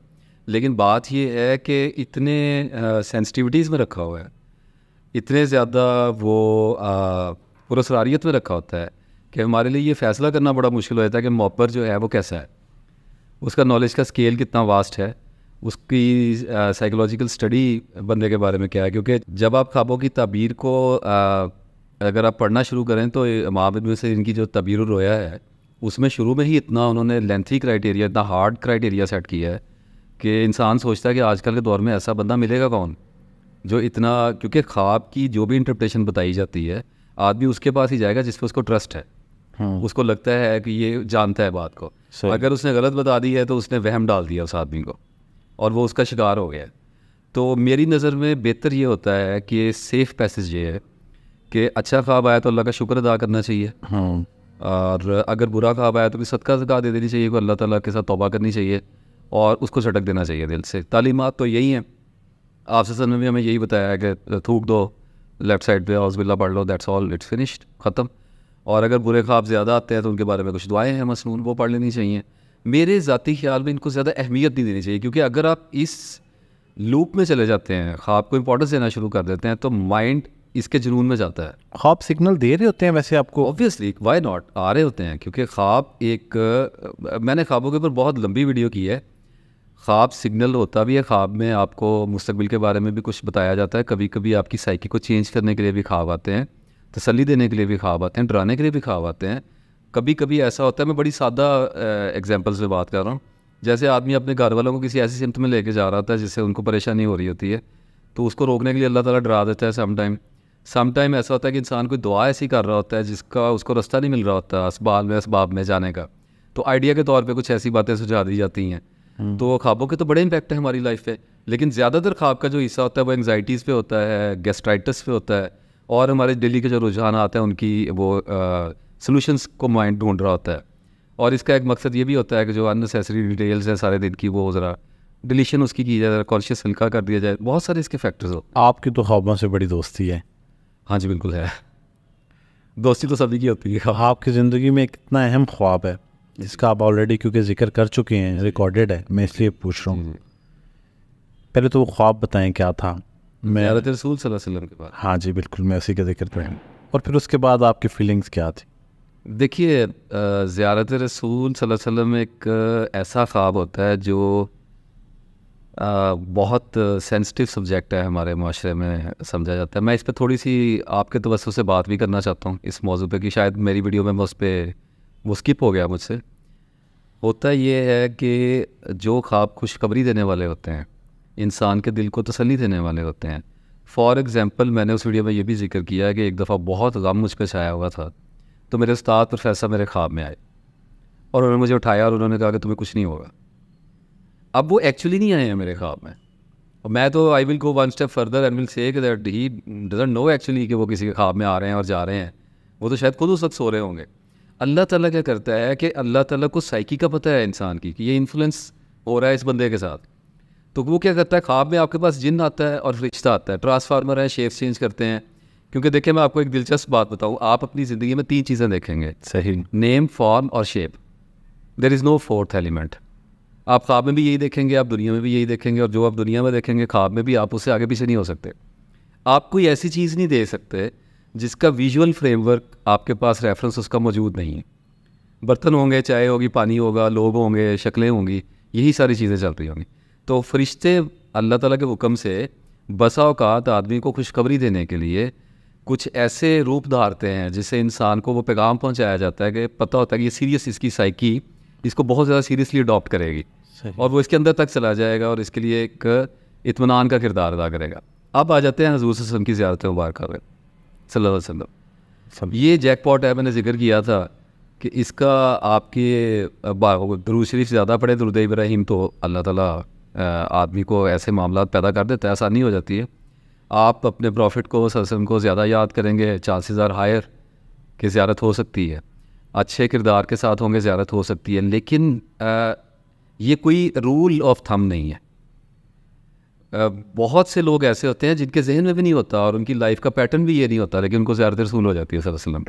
लेकिन बात ये है कि इतने सेंसिटिविटीज़ में रखा हुआ है इतने ज़्यादा वो आ, पुरस्कारियत में रखा होता है कि हमारे लिए ये फ़ैसला करना बड़ा मुश्किल हो जाता है कि मॉपर जो है वो कैसा है। उसका नॉलेज का स्केल कितना वास्ट है उसकी साइकोलॉजिकल स्टडी बंदे के बारे में क्या है क्योंकि जब आप ख्वाबों की ताबीर को आ, अगर आप पढ़ना शुरू करें तो इमाम इब्न से इनकी जो तबीर रोया है उसमें शुरू में ही इतना उन्होंने लेंथी क्राइटेरिया इतना हार्ड क्राइटेरिया सेट किया है कि इंसान सोचता है कि आजकल के दौर में ऐसा बंदा मिलेगा कौन? जो इतना क्योंकि ख्वाब की जो भी इंटरप्रिटेशन बताई जाती है आदमी उसके पास ही जाएगा जिस पर उसको ट्रस्ट है। उसको लगता है कि ये जानता है बात को। अगर उसने गलत बता दी है तो उसने वहम डाल दिया उस आदमी को और वो उसका शिकार हो गया है। तो मेरी नज़र में बेहतर ये होता है कि सेफ़ पैसेज ये है। कि अच्छा ख्वाब आया तो अल्लाह का शुक्र अदा करना चाहिए। हाँ। और अगर बुरा ख्वाब आया तो कोई सदका सदका दे देनी चाहिए कोई अल्लाह ताला के साथ तौबा करनी चाहिए और उसको झटक देना चाहिए दिल से। तालीमात तो यही हैं। आपसे सन में भी हमें यही बताया है कि थूक दो लेफ़्ट साइड पे हौसबिल्ला पढ़ लो दैट्स ऑल इट्स फिनिश्ड ख़त्म। और अगर बुरे ख्वाब ज़्यादा आते हैं तो उनके बारे में कुछ दुआएँ हैं मसनून वो पढ़ लेनी चाहिए। मेरे ज़ाती ख्याल में इनको ज़्यादा अहमियत नहीं देनी चाहिए क्योंकि अगर आप इस लूप में चले जाते हैं ख्वाब को इंपॉर्टेंस देना शुरू कर देते हैं तो माइंड इसके जुनून में जाता है। ख्वाब सिग्नल दे रहे होते हैं वैसे आपको? ऑब्वियसली वाई नॉट आ रहे होते हैं क्योंकि ख्वाब एक मैंने ख्वाबों के ऊपर बहुत लंबी वीडियो की है। ख्वाब सिग्नल होता भी है ख्वाब में आपको मुस्तबिल के बारे में भी कुछ बताया जाता है। कभी कभी आपकी साइकी को चेंज करने के लिए भी ख्वाब आते हैं तसली देने के लिए भी ख्वाब आते हैं डराने के लिए भी ख्वाब आते हैं। कभी कभी ऐसा होता है मैं बड़ी सादा एग्जांपल्स में बात कर रहा हूँ। जैसे आदमी अपने घर वालों को किसी ऐसी सिमत में लेके जा रहा था जिससे उनको परेशानी हो रही होती है तो उसको रोकने के लिए अल्लाह ताला डरा देता है सम टाइम सम टाइम ऐसा होता है कि इंसान कोई दुआ ऐसी कर रहा होता है जिसका उसको रास्ता नहीं मिल रहा होता इसबाब में इसबाब में जाने का। तो आइडिया के तौर पर कुछ ऐसी बातें सुझा दी जाती हैं। तो ख्वाबों के तो बड़े इंपैक्ट है हमारी लाइफ पे। लेकिन ज़्यादातर ख्वाब का जो हिस्सा होता है वो एंगजाइटीज़ पे होता है गेस्ट्राइटिस पे होता है और हमारे डेली के जो रुझान आते हैं उनकी वो सोल्यूशंस को माइंड ढूंढ रहा होता है। और इसका एक मकसद ये भी होता है कि जो अननेसेसरी डिटेल्स हैं सारे दिन की वो ज़रा डिलीशन उसकी की जाए कॉन्शियस हल्का कर दिया जाए। बहुत सारे इसके फैक्टर्स हो। आपकी तो ख्वाबों से बड़ी दोस्ती है। हाँ जी बिल्कुल है। दोस्ती तो सभी की होती है। आपकी ज़िंदगी में कितना अहम ख्वाब है जिसका आप ऑलरेडी क्योंकि ज़िक्र कर चुके हैं रिकॉर्डेड है मैं इसलिए पूछ रहा हूँ। पहले तो वो ख्वाब बताएँ क्या था? मैं रसूल सल्लल्लाहु अलैहि वसल्लम के बाद। हाँ जी बिल्कुल मैं उसी का ज़िक्र करूँ और फिर उसके बाद आपकी फीलिंग्स क्या थी? देखिए ज़्यारत रसूल सल्लल्लाहु अलैहि वसल्लम एक ऐसा ख्वाब होता है जो बहुत सेंसिटिव सब्जेक्ट है हमारे माशरे में, समझा जाता है। मैं इस पर थोड़ी सी आपके तवसु से बात भी करना चाहता हूँ इस मौजू पर कि शायद मेरी वीडियो में मैं उस पर वो स्किप हो गया मुझसे। होता ये है कि जो ख्वाब खुशखबरी देने वाले होते हैं, इंसान के दिल को तसली देने वाले होते हैं। फॉर एग्ज़ाम्पल मैंने उस वीडियो में ये भी ज़िक्र किया है कि एक दफ़ा बहुत गम मुझ पर छाया हुआ था तो मेरे उस्ताद प्रोफेसर मेरे ख्वाब में आए और उन्होंने मुझे उठाया और उन्होंने कहा कि तुम्हें कुछ नहीं होगा। अब वो एक्चुअली नहीं आए हैं मेरे ख्वाब में। और मैं तो I will go one step further and will say that he doesn't know actually कि वो किसी के ख्वाब में आ रहे हैं और जा रहे हैं। वो तो शायद खुद उस वक्त सो रहे होंगे। अल्लाह ताला क्या करता है कि अल्लाह ताला को साइकी का पता है इंसान की कि ये इन्फ्लुएंस हो रहा है इस बंदे के साथ। तो वो क्या करता है ख्वाब में आपके पास जिन आता है और रिश्ता आता है ट्रांसफार्मर है शेप चेंज करते हैं। क्योंकि देखिए मैं आपको एक दिलचस्प बात बताऊँ आप अपनी ज़िंदगी में तीन चीज़ें देखेंगे। सही। नेम फॉर्म और shape there is no fourth element आप ख्वाब में भी यही देखेंगे, आप दुनिया में भी यही देखेंगे और जो आप दुनिया में देखेंगे, ख्वाब में भी आप उससे आगे पीछे नहीं हो सकते। आप कोई ऐसी चीज़ नहीं दे सकते जिसका विजुअल फ्रेमवर्क आपके पास रेफरेंस उसका मौजूद नहीं है। बर्तन होंगे, चाय होगी, पानी होगा लोग होंगे, शक्लें होंगी, यही सारी चीज़ें चल रही होंगी। तो फरिश्ते अल्लाह ताला के हुक्म से बसा अवकात आदमी को खुशखबरी देने के लिए कुछ ऐसे रूप धारते हैं जिससे इंसान को वो पैगाम पहुँचाया जाता है कि पता होता है कि ये सीरियस इसकी साइकी इसको बहुत ज़्यादा सीरियसली अडॉप्ट करेगी। और वो इसके अंदर तक चला जाएगा और इसके लिए एक इतमान का किरदार अदा करेगा। अब आ जाते हैं हजूर वसम की ज्यारत मुबारक सल्ला वसलम ये जैकपॉट है मैंने ज़िक्र किया था कि इसका आपके दरू शरीफ ज़्यादा पड़े दुरुद इब्राहिम तो अल्लाह ताला आदमी को ऐसे मामला पैदा कर देता है आसानी हो जाती है। आप अपने प्रॉफिट को वसम को ज़्यादा याद करेंगे चांसेस आर हायर कि ज़्यारत हो सकती है। अच्छे किरदार के साथ होंगे ज़्यारत हो सकती है लेकिन आ, ये कोई रूल ऑफ़ थम नहीं है। आ, बहुत से लोग ऐसे होते हैं जिनके जहन में भी नहीं होता और उनकी लाइफ का पैटर्न भी ये नहीं होता लेकिन उनको ज़्यारत रसूल हो जाती है वसल्लम।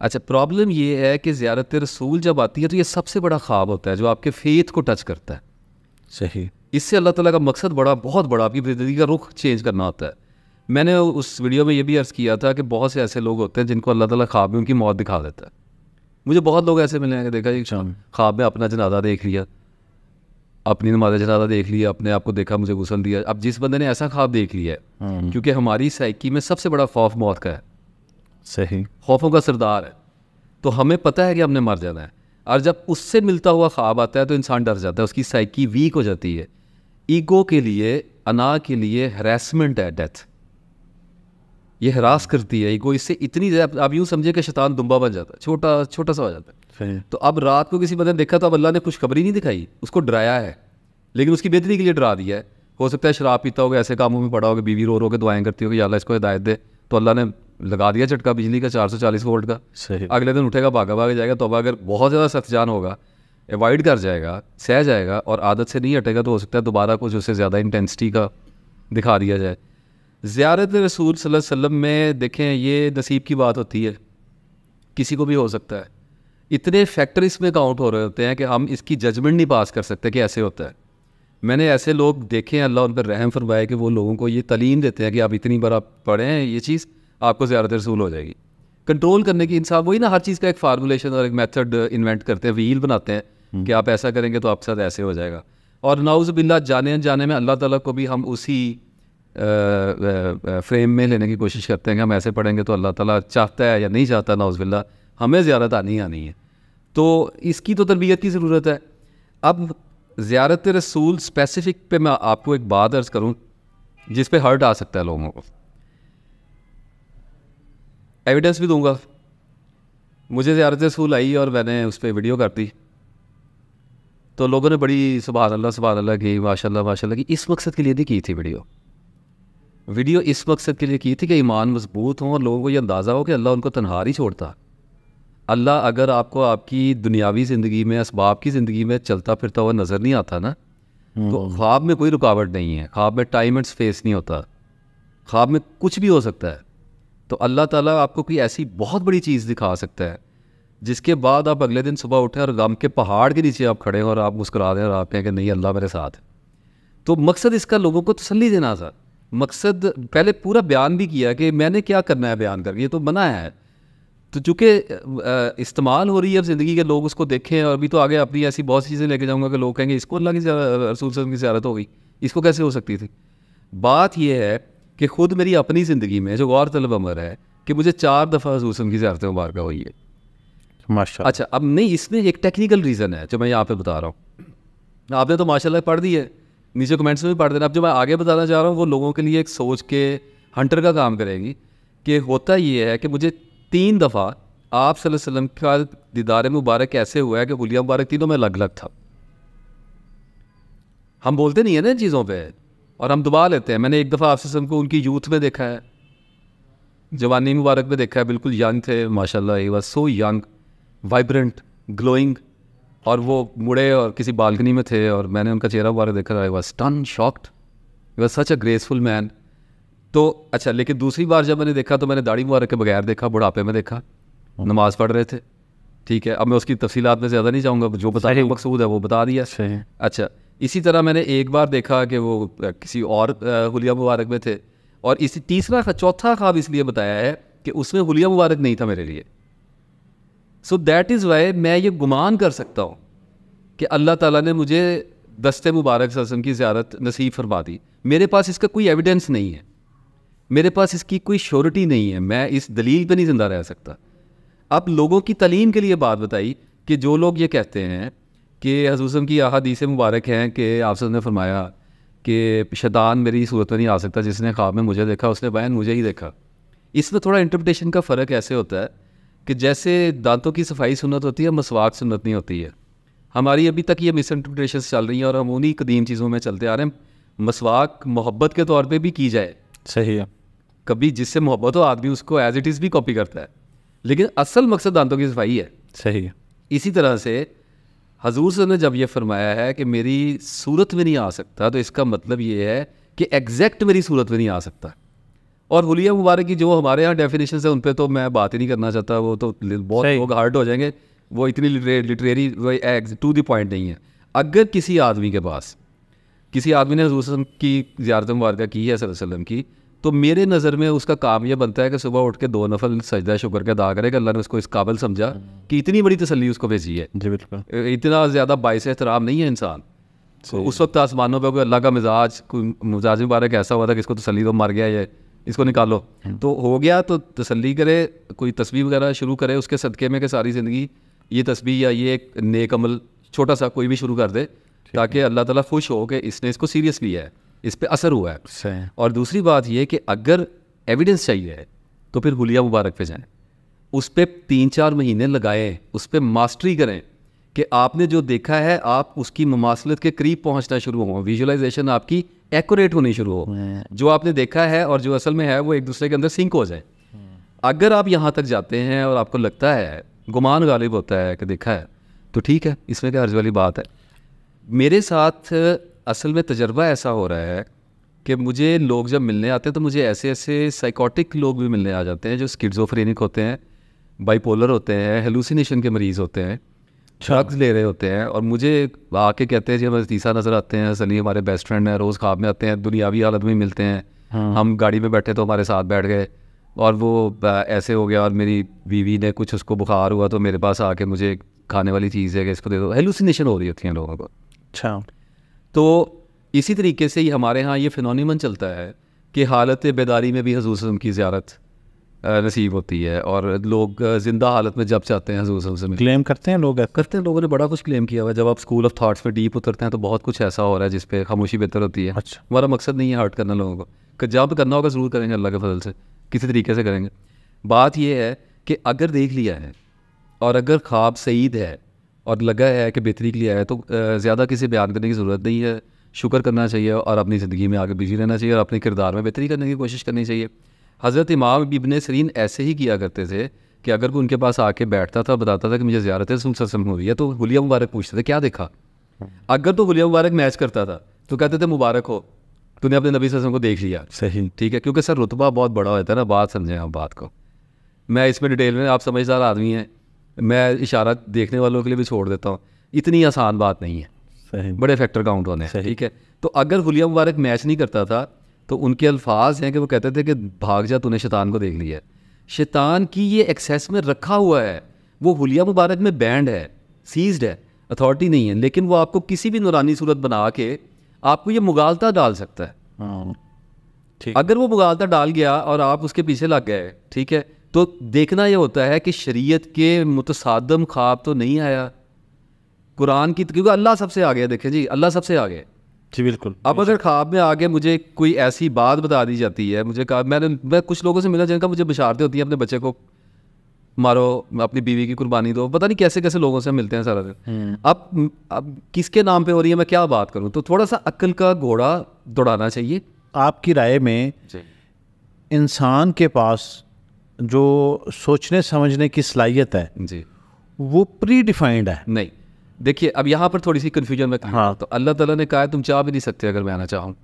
अच्छा प्रॉब्लम ये है कि ज़्यारत रसूल जब आती है तो ये सबसे बड़ा ख्वाब होता है जो आपके फेथ को टच करता है। सही। इससे अल्लाह ताला का मकसद बड़ा बहुत बड़ा आपकी ज़िंदगी का रुख चेंज करना होता है। मैंने उस वीडियो में ये भी अर्ज़ किया था कि बहुत से ऐसे लोग होते हैं जिनको अल्लाह ताला ख्वाब में उनकी मौत दिखा देता है। मुझे बहुत लोग ऐसे मिले हैं देखा जी शाम ख्वाब में अपना जनादा देख लिया। अपनी नमाज़ जनादा देख लिया अपने आप को देखा मुझे गुसल दिया। अब जिस बंदे ने ऐसा ख्वाब देख लिया है हम्म। क्योंकि हमारी साइकी में सबसे बड़ा खौफ मौत का है। सही। खौफों का सरदार है। तो हमें पता है कि हमने मर जाना है। और जब उससे मिलता हुआ ख्वाब आता है तो इंसान डर जाता है। उसकी साइकी वीक हो जाती है। ईगो के लिए अना के लिए हरासमेंट है डेथ ये हरास करती है ईगो इससे इतनी ज़्यादा आप यूँ समझे कि शैतान दुम्बा बन जाता है छोटा छोटा सा हो जाता है। तो अब रात को किसी बंदे ने देखा तो अब अल्लाह ने खुशखबरी नहीं दिखाई उसको डराया है लेकिन उसकी बेहतरी के लिए डरा दिया है। हो सकता है शराब पीता होगा ऐसे कामों में पड़ा होगा बीवी रो रो के दुआएँ करती होगी अल्लाह इसको हिदायत दे तो अल्लाह ने लगा दिया झटका बिजली का चार सौ चालीस वोल्ट का। सही अगले दिन उठेगा भागा भागा जाएगा तो अब अगर बहुत ज़्यादा सख्त जान होगा एवॉइड कर जाएगा सह जाएगा और आदत से नहीं हटेगा तो हो सकता है दोबारा कुछ उससे ज़्यादा इंटेंसिटी का दिखा दिया जाए। ज़्यारत रसूल सल्लल्लाहु अलैहि वसल्लम में देखें ये नसीब की बात होती है। किसी को भी हो सकता है। इतने फैक्टर इसमें काउंट हो रहे होते हैं कि हम इसकी जजमेंट नहीं पास कर सकते कि ऐसे होता है। मैंने ऐसे लोग देखे हैं अल्लाह उन पर रहम फरमाए कि वो लोगों को ये तलीम देते हैं कि आप इतनी बार आप पढ़ें ये चीज़ आपको ज़्यारत रसूल हो जाएगी। कंट्रोल करने की इंसान वही ना हर चीज़ का एक फार्मूलेशन और एक मेथड इन्वेंट करते हैं व्हील बनाते हैं कि आप ऐसा करेंगे तो आपके साथ ऐसे हो जाएगा। और नाउज़ बिल्ला जाने अनजाने में अल्लाह ताला को भी हम उसी फ्रेम में लेने की कोशिश करते हैं कि हम ऐसे पढ़ेंगे तो अल्लाह ताला चाहता है या नहीं चाहता नाउज़ बिल्ला हमें ज़्यारत आनी आनी है। तो इसकी तो तरबियत की ज़रूरत है। अब ज़्यारत रसूल स्पेसिफिक पे मैं आपको एक बात अर्ज़ करूँ, जिस पे हर्ट आ सकता है लोगों को। एविडेंस भी दूँगा। मुझे ज़्यारत रसूल आई और मैंने उस पर वीडियो कर दी। तो लोगों ने बड़ी सुबह अल्लाह सुबह अल्लाह की, माशाल्लाह माशाल्लाह की, इस मकसद के लिए नहीं की थी वीडियो वीडियो इस मकसद के लिए की थी कि ईमान मज़बूत हों और लोगों को ये अंदाज़ा हो कि अल्लाह उनको तनहा नहीं छोड़ता। अल्लाह अगर आपको आपकी दुनियावी ज़िंदगी में इसबाब की ज़िंदगी में चलता फिरता हुआ नज़र नहीं आता ना तो हम्म। ख्वाब में कोई रुकावट नहीं है ख्वाब में टाइम एंड स्पेस नहीं होता। ख्वाब में कुछ भी हो सकता है। तो अल्लाह ताला आपको कोई ऐसी बहुत बड़ी चीज़ दिखा सकता है जिसके बाद आप अगले दिन सुबह उठें और गम के पहाड़ के नीचे आप खड़े हैं और आप मुस्कुरा दें और आप कहें कि नहीं अल्लाह मेरे साथ तो मकसद इसका लोगों को तसली देना था। मकसद पहले पूरा बयान भी किया कि मैंने क्या करना है बयान करके ये तो बनाया है। तो चूँकि इस्तेमाल हो रही है अब ज़िंदगी के लोग उसको देखें और अभी तो आगे अपनी ऐसी बहुत सी चीज़ें लेके जाऊँगा कि लोग कहेंगे इसको अल्लाह की रसूल सल्लल्लाहु की ज़्यारत हो गई। इसको कैसे हो सकती थी? बात यह है कि ख़ुद मेरी अपनी ज़िंदगी में जो गौर तलब अमर है कि मुझे चार दफ़ा हजूर वसल्लम की ज़्यारत मुबारक हुई है। माशा अच्छा अब नहीं इसमें एक टेक्निकल रीज़न है जो मैं यहाँ पर बता रहा हूँ। आपने तो माशाल्लाह पढ़ दी है। नीचे कमेंट्स में भी पढ़ देना। अब जो मैं आगे बताना चाह रहा हूँ, वो लोगों के लिए एक सोच के हंटर का काम करेगी कि होता ये है कि मुझे तीन दफ़ा आप वसल्लम का दीदार मुबारक ऐसे हुआ है कि हुलिया मुबारक तीनों में अलग अलग था। हम बोलते नहीं है ना इन चीज़ों पर और हम दबा लेते हैं। मैंने एक दफ़ा आप वसल्लम को उनकी यूथ में देखा है। जवानी मुबारक में देखा है, बिल्कुल यंग थे, माशाल्लाह he was so young vibrant glowing और वो मुड़े और किसी बालकनी में थे और मैंने उनका चेहरा मुबारक देखा I was ton shocked he was such a graceful man तो अच्छा लेकिन दूसरी बार जब मैंने देखा तो मैंने दाढ़ी मुबारक के बगैर देखा बुढ़ापे में देखा। नमाज़ पढ़ रहे थे। ठीक है अब मैं उसकी तफसीलात में ज़्यादा नहीं जाऊँगा जो बताने का मकसूद है वो बता दिया। अच्छा इसी तरह मैंने एक बार देखा कि वो किसी और हुलिया मुबारक में थे। और इसी तीसरा चौथा ख्वाब इसलिए बताया है कि उसमें हुलिया मुबारक नहीं था मेरे लिए। सो दैट इज़ वाई मैं ये गुमान कर सकता हूँ कि अल्लाह ताला ने मुझे दस्ते मुबारक सल्लम की ज़्यारत नसीब फरमा दी। मेरे पास इसका कोई एविडेंस नहीं है। मेरे पास इसकी कोई श्योरिटी नहीं है। मैं इस दलील पे नहीं ज़िंदा रह सकता। अब लोगों की तलीम के लिए बात बताई कि जो लोग ये कहते हैं कि हजूसम की अहादीस मुबारक हैं कि आप ने फरमाया कि शैतान मेरी सूरत में नहीं आ सकता, जिसने ख्वाब में मुझे देखा, उसने बयान मुझे ही देखा। इसमें थोड़ा इंटरप्रिटेशन का फ़र्क ऐसे होता है कि जैसे दांतों की सफ़ाई सुनत होती है मसवाक सुनत नहीं होती है। हमारी अभी तक ये मिस इंटरप्रिटेशन चल रही हैं और हम उन्हीं कदीम चीज़ों में चलते आ रहे हैं। मसवाक मोहब्बत के तौर पे भी की जाए। सही है। कभी जिससे मोहब्बत हो आदमी उसको एज इट इज़ भी कॉपी करता है। लेकिन असल मकसद दांतों की सफ़ाई है। सही है। इसी तरह से हजूर से ने जब ये फरमाया है कि मेरी सूरत में नहीं आ सकता तो इसका मतलब ये है कि एग्जैक्ट मेरी सूरत में नहीं आ सकता। और हुलिया मुबारक की जो हमारे यहाँ डेफिनेशन है उन पर तो मैं बात ही नहीं करना चाहता वो तो बहुत लोग हार्ड हो जाएँगे। वो इतनी लिटरेरी टू द पॉइंट नहीं है। अगर किसी आदमी के पास किसी आदमी ने हजूर की ज़्यारत मुबारक की है वसल्लम की तो मेरे नज़र में उसका काम यह बनता है कि सुबह उठ के दो नफल सजदा शुक्र के अदा करे कि अल्लाह ने उसको इस काबिल समझा कि इतनी बड़ी तसली उसको भेजी है। जी बिल्कुल। इतना ज़्यादा बाइस एहतराम नहीं है इंसान। तो उस वक्त आसमानों पर कोई अल्लाह का मिजाज कोई मिजाज मुबारक ऐसा हुआ था कि इसको तसल्ली तो मर गया ये इसको निकालो। तो हो गया तो तसल्ली करे कोई तस्वीर वगैरह शुरू करे उसके सदक़े में कि सारी ज़िंदगी ये तस्वीर या ये एक नेक अमल छोटा सा कोई भी शुरू कर दे ताकि अल्लाह ताला खुश हो कि इसने इसको सीरियस लिया है इस पर असर हुआ है। और दूसरी बात यह कि अगर एविडेंस चाहिए है तो फिर हुलिया मुबारक पे जाएँ। उस पर तीन चार महीने लगाएँ उस पर मास्टरी करें कि आपने जो देखा है आप उसकी ममासलत के करीब पहुँचना शुरू हो विजुअलाइजेशन आपकी एक्यूरेट होनी शुरू हो। जो आपने देखा है और जो असल में है वो एक दूसरे के अंदर सिंक हो। जाए अगर आप यहाँ तक जाते हैं और आपको लगता है गुमान गालिब होता है कि देखा है तो ठीक है इसमें क्या अर्ज़ वाली बात है? मेरे साथ असल में तजर्बा ऐसा हो रहा है कि मुझे लोग जब मिलने आते हैं तो मुझे ऐसे ऐसे साइकोटिक लोग भी मिलने आ जाते हैं जो स्किड्सोफ्रेनिक होते हैं बाइपोलर होते हैं हेलूसिनेशन के मरीज़ होते हैं। ड्रग्स ले रहे होते हैं और मुझे आके कहते हैं जी हमें तीसरा नज़र आते हैं सनी हमारे बेस्ट फ्रेंड हैं रोज़ ख्वाब में आते हैं दुनियावी हालत में मिलते हैं। हम गाड़ी में बैठे तो हमारे साथ बैठ गए और वो ऐसे हो गया और मेरी बीवी ने कुछ उसको बुखार हुआ तो मेरे पास आके मुझे खाने वाली चीज़ है कि इसको दे दो। हेलुसिनेशन हो रही होती हैं लोगों को। अच्छा। तो इसी तरीके से ही हमारे यहाँ ये फिनोनीमन चलता है कि हालत बेदारी में भी हजूर वसल्लम की ज़्यारत नसीब होती है और लोग ज़िंदा हालत में जब चाहते हैं हजूर से। क्लेम करते हैं लोग करते हैं लोगों ने बड़ा कुछ क्लेम किया हुआ है। जब आप स्कूल ऑफ़ थॉट्स में डीप उतरते हैं तो बहुत कुछ ऐसा हो रहा है जिस पे खामोशी बेहतर होती है। अच्छा। हमारा मकसद नहीं है हर्ट करना लोगों को। कि जब करना होगा ज़रूर करेंगे अल्लाह के फजल से। किसी तरीके से करेंगे। बात यह है कि अगर देख लिया है और अगर ख्वाब सईद है और लगा है कि बेहतरी के लिए आया है तो ज़्यादा किसी बयान करने की ज़रूरत नहीं है। शुक्र करना चाहिए और अपनी ज़िंदगी में आगे बिज़ी रहना चाहिए और अपने किरदार में बेहतरी करने की कोशिश करनी चाहिए। हज़रत इमाम इब्न सरीन ऐसे ही किया करते थे कि अगर कोई उनके पास आके बैठता था बताता था कि मुझे ज़्यारत सम हुई है तो हुलिया मुबारक पूछते थे क्या देखा? अगर तो हुलिया मुबारक मैच करता था तो कहते थे मुबारक हो तूने अपने नबी वसल्लम को देख लिया। सही। ठीक है क्योंकि सर रुतबा बहुत बड़ा होता है ना बात समझें आप बात को। मैं इसमें डिटेल में आप समझदार आदमी हैं मैं इशारा देखने वालों के लिए भी छोड़ देता हूँ। इतनी आसान बात नहीं है। सही। बड़े फैक्टर काउंट होने हैं ठीक है? तो अगर हुलिया मुबारक मैच नहीं करता था तो उनके अल्फाज हैं कि वो कहते थे कि भाग जा तूने शैतान को देख लिया। है शैतान की ये एक्सेस में रखा हुआ है। वो हुलिया मुबारक में बैंड है सीज्ड है अथॉरिटी नहीं है लेकिन वो आपको किसी भी नूरानी सूरत बना के आपको ये मुगालता डाल सकता है। हाँ ठीक। अगर वो मुगालता डाल गया और आप उसके पीछे लग गए ठीक है तो देखना ये होता है कि शरीयत के मुतसादम ख्वाब तो नहीं आया। कुरान की क्योंकि अल्लाह सबसे आगे है देखें जी अल्लाह सबसे आगे। है। जी बिल्कुल अब अगर ख्वाब में आगे मुझे कोई ऐसी बात बता दी जाती है मुझे कहा मैंने मैं कुछ लोगों से मिला जिनका मुझे बशारते होती हैं अपने बच्चे को मारो अपनी बीवी की कुर्बानी दो पता नहीं कैसे कैसे लोगों से मिलते हैं सारा दिन। अब अब किसके नाम पे हो रही है मैं क्या बात करूँ? तो थोड़ा सा अक्ल का घोड़ा दौड़ाना चाहिए। आपकी राय में इंसान के पास जो सोचने समझने की सलाहियत है जी। वो प्री डिफाइंड है? नहीं। देखिए अब यहाँ पर थोड़ी सी कन्फ्यूज़न में हाँ। तो अल्लाह ताला ने कहा है तुम चाह भी नहीं सकते अगर मैं आना चाहूँ।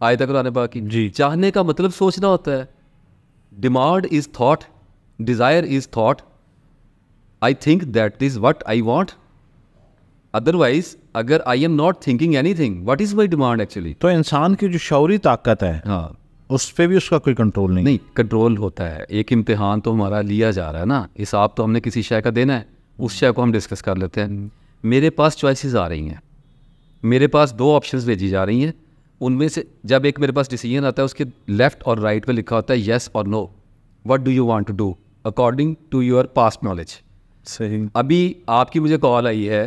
आए तक कुरान पाक की। जी। चाहने का मतलब सोचना होता है। Demand is thought desire is thought I think that is what I want otherwise अगर I am not thinking anything what is my demand actually तो इंसान की जो शौरी ताकत है हाँ। उस पर भी उसका कोई कंट्रोल नहीं। नहीं कंट्रोल होता है। एक इम्तिहान तो हमारा लिया जा रहा है ना। हिसाब तो हमने किसी शय का देना है। उस शय को हम डिस्कस कर लेते हैं। मेरे पास चॉइसेस आ रही हैं। मेरे पास दो ऑप्शंस भेजी जा रही हैं। उनमें से जब एक मेरे पास डिसीज़न आता है उसके लेफ़्ट और राइट right पे लिखा होता है येस और no what do you want to do according to your past knowledge सही। अभी आपकी मुझे कॉल आई है